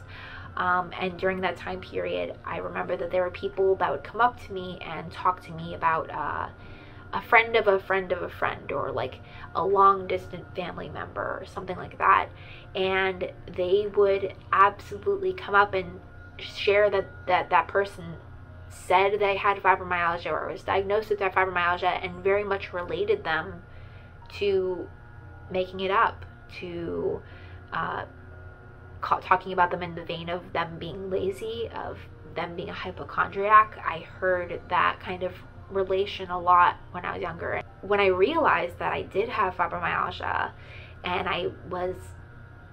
Um, and during that time period, I remember that there were people that would come up to me and talk to me about uh, a friend of a friend of a friend, or like a long distant family member, or something like that. And they would absolutely come up and share that that, that person said they had fibromyalgia or was diagnosed with fibromyalgia and very much related them to making it up, to uh, talking about them in the vein of them being lazy, of them being a hypochondriac. I heard that kind of relation a lot when I was younger. When I realized that I did have fibromyalgia and I was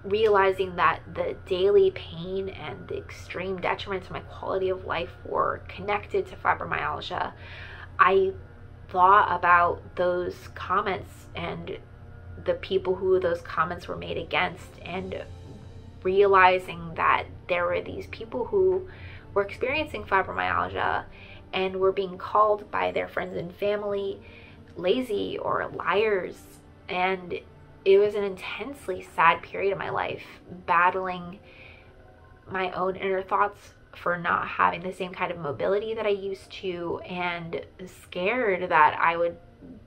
realizing that the daily pain and the extreme detriment to my quality of life were connected to fibromyalgia, I thought about those comments and the people who those comments were made against and realizing that there were these people who were experiencing fibromyalgia and were being called by their friends and family lazy or liars. And it was an intensely sad period of my life, battling my own inner thoughts for not having the same kind of mobility that I used to, and scared that I would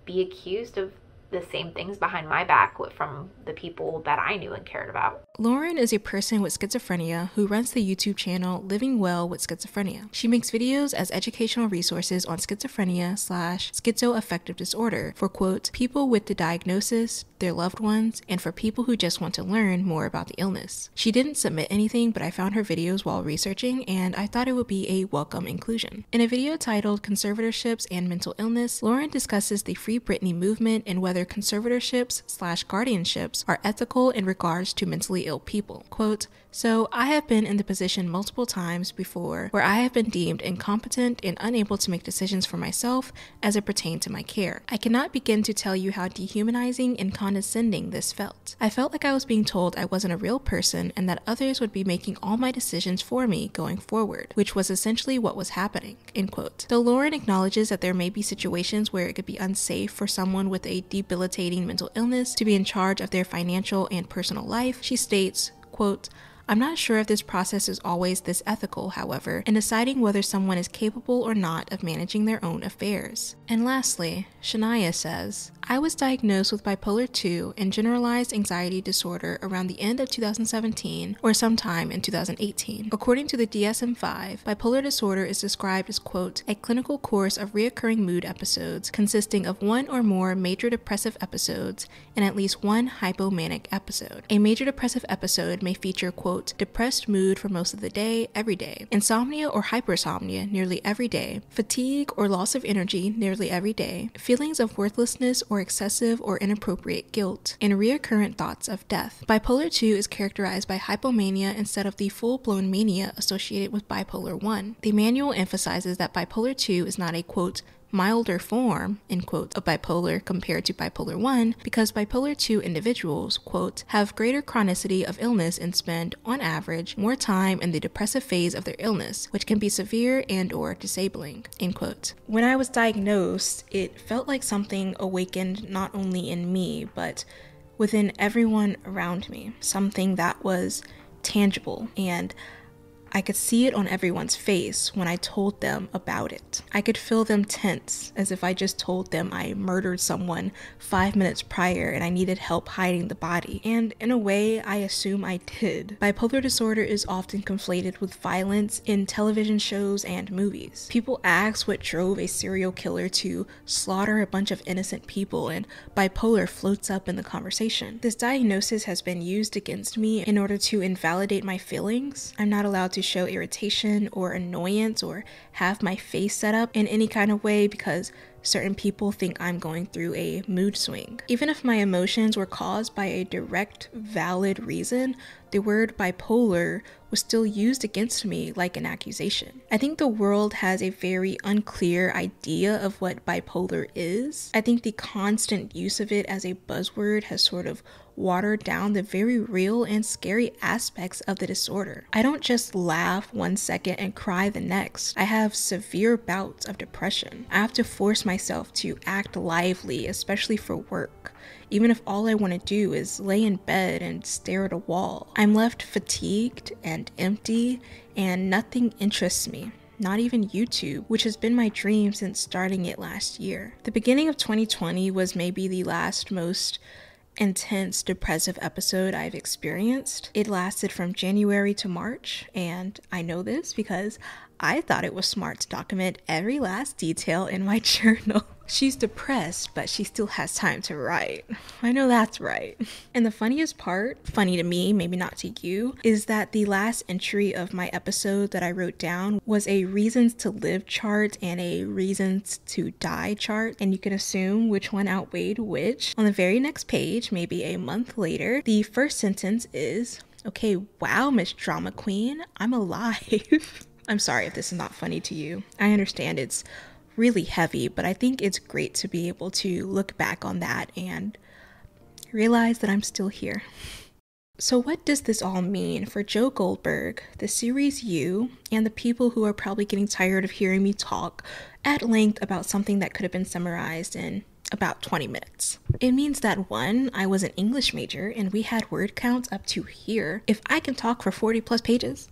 be accused of the same things behind my back from the people that I knew and cared about. Lauren is a person with schizophrenia who runs the YouTube channel Living Well with Schizophrenia. She makes videos as educational resources on schizophrenia slash schizoaffective disorder for quote people with the diagnosis, their loved ones, and for people who just want to learn more about the illness. She didn't submit anything, but I found her videos while researching and I thought it would be a welcome inclusion. In a video titled Conservatorships and Mental Illness, Lauren discusses the Free Britney movement and whether conservatorships slash guardianships are ethical in regards to mentally ill people. Quote, so I have been in the position multiple times before where I have been deemed incompetent and unable to make decisions for myself as it pertained to my care. I cannot begin to tell you how dehumanizing and condescending this felt. I felt like I was being told I wasn't a real person and that others would be making all my decisions for me going forward, which was essentially what was happening. End quote. Though Lauren acknowledges that there may be situations where it could be unsafe for someone with a debilitating mental illness to be in charge of their financial and personal life, she states, quote, I'm not sure if this process is always this ethical, however, in deciding whether someone is capable or not of managing their own affairs. And lastly, Shania says, I was diagnosed with bipolar 2 and generalized anxiety disorder around the end of 2017 or sometime in 2018. According to the DSM 5, bipolar disorder is described as, quote, a clinical course of reoccurring mood episodes consisting of one or more major depressive episodes and at least one hypomanic episode. A major depressive episode may feature, quote, depressed mood for most of the day, every day, insomnia or hypersomnia nearly every day, fatigue or loss of energy nearly every day, feelings of worthlessness or excessive or inappropriate guilt, and recurrent thoughts of death. Bipolar 2 is characterized by hypomania instead of the full blown mania associated with bipolar 1. The manual emphasizes that bipolar 2 is not a quote, milder form, in quote, of bipolar compared to bipolar 1 because bipolar 2 individuals, quote, have greater chronicity of illness and spend, on average, more time in the depressive phase of their illness, which can be severe and or disabling, end quote. When I was diagnosed, it felt like something awakened not only in me, but within everyone around me, something that was tangible and I could see it on everyone's face when I told them about it. I could feel them tense as if I just told them I murdered someone five minutes prior and I needed help hiding the body. And in a way, I assume I did. Bipolar disorder is often conflated with violence in television shows and movies. People ask what drove a serial killer to slaughter a bunch of innocent people, and bipolar floats up in the conversation. This diagnosis has been used against me in order to invalidate my feelings. I'm not allowed to show irritation or annoyance or have my face set up in any kind of way because certain people think I'm going through a mood swing. Even if my emotions were caused by a direct, valid reason, the word bipolar was still used against me like an accusation. I think the world has a very unclear idea of what bipolar is. I think the constant use of it as a buzzword has sort of watered down the very real and scary aspects of the disorder. I don't just laugh one second and cry the next. I have severe bouts of depression. I have to force myself to act lively, especially for work even if all I want to do is lay in bed and stare at a wall. I'm left fatigued and empty, and nothing interests me not even YouTube, which has been my dream since starting it last year. The beginning of 2020 was maybe the last most intense depressive episode I've experienced. It lasted from January to March, and I know this because I thought it was smart to document every last detail in my <laughs> journal. She's depressed, but she still has time to write. I know that's right. And the funniest part, funny to me, maybe not to you, is that the last entry of my episode that I wrote down was a reasons to live chart and a reasons to die chart. And you can assume which one outweighed which. On the very next page, maybe a month later, the first sentence is Okay, wow, Miss Drama Queen, I'm alive. <laughs> I'm sorry if this is not funny to you. I understand it's really heavy, but I think it's great to be able to look back on that and realize that I'm still here. So, what does this all mean for Joe Goldberg, the series You, and the people who are probably getting tired of hearing me talk at length about something that could have been summarized in about 20 minutes? It means that one, I was an English major and we had word counts up to here. If I can talk for 40 plus pages,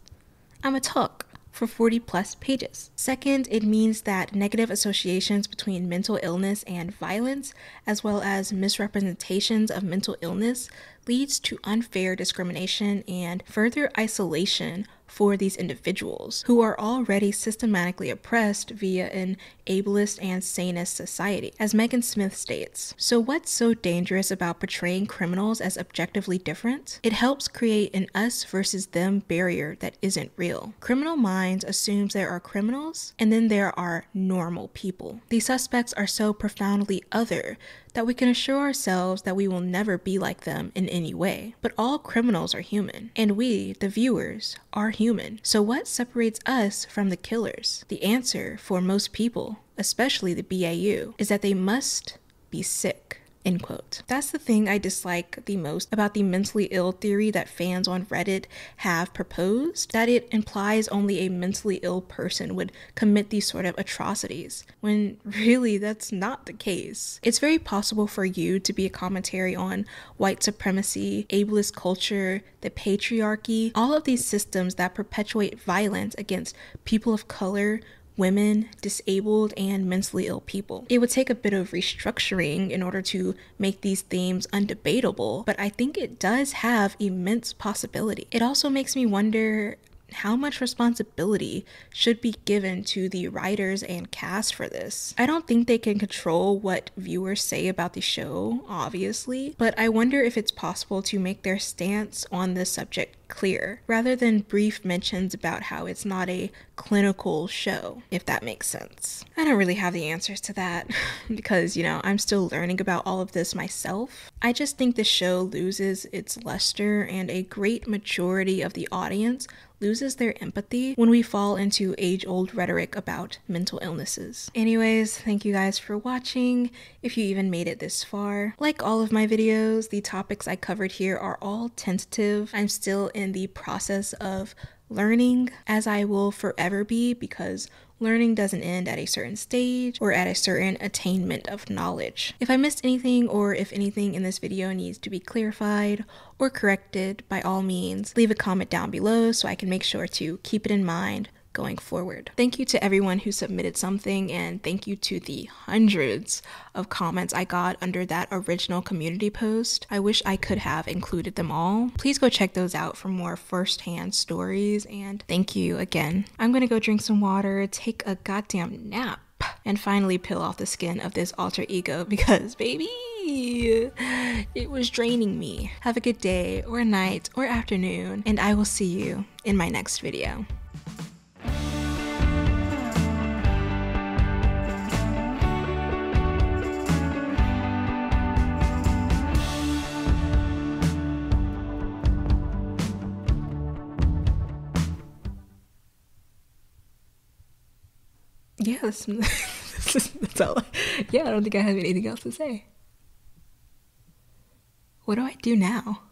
I'm a talk for 40 plus pages. Second, it means that negative associations between mental illness and violence, as well as misrepresentations of mental illness, leads to unfair discrimination and further isolation for these individuals who are already systematically oppressed via an ableist and sanist society, as Megan Smith states. So, what's so dangerous about portraying criminals as objectively different? It helps create an us versus them barrier that isn't real. Criminal Minds assumes there are criminals and then there are normal people. These suspects are so profoundly other that we can assure ourselves that we will never be like them in any way. But all criminals are human, and we, the viewers, are human. So, what separates us from the killers? The answer for most people, especially the BAU, is that they must be sick. End quote. That's the thing I dislike the most about the mentally ill theory that fans on Reddit have proposed that it implies only a mentally ill person would commit these sort of atrocities, when really that's not the case. It's very possible for you to be a commentary on white supremacy, ableist culture, the patriarchy, all of these systems that perpetuate violence against people of color, women, disabled, and mentally ill people. It would take a bit of restructuring in order to make these themes undebatable, but I think it does have immense possibility. It also makes me wonder how much responsibility should be given to the writers and cast for this. I don't think they can control what viewers say about the show, obviously, but I wonder if it's possible to make their stance on this subject clear rather than brief mentions about how it's not a clinical show, if that makes sense. I don't really have the answers to that <laughs> because, you know, I'm still learning about all of this myself. I just think the show loses its luster and a great majority of the audience loses their empathy when we fall into age old rhetoric about mental illnesses. Anyways, thank you guys for watching. If you even made it this far, like all of my videos, the topics I covered here are all tentative. I'm still in the process of learning as I will forever be because Learning doesn't end at a certain stage or at a certain attainment of knowledge. If I missed anything or if anything in this video needs to be clarified or corrected, by all means, leave a comment down below so I can make sure to keep it in mind going forward. Thank you to everyone who submitted something, and thank you to the hundreds of comments I got under that original community post. I wish I could have included them all. Please go check those out for more first-hand stories, and thank you again. I'm gonna go drink some water, take a goddamn nap, and finally peel off the skin of this alter ego <laughs> because, baby, it was draining me. Have a good day, or night, or afternoon, and I will see you in my next video. Yeah, <laughs> that's, that's all. Yeah, I don't think I have anything else to say. What do I do now?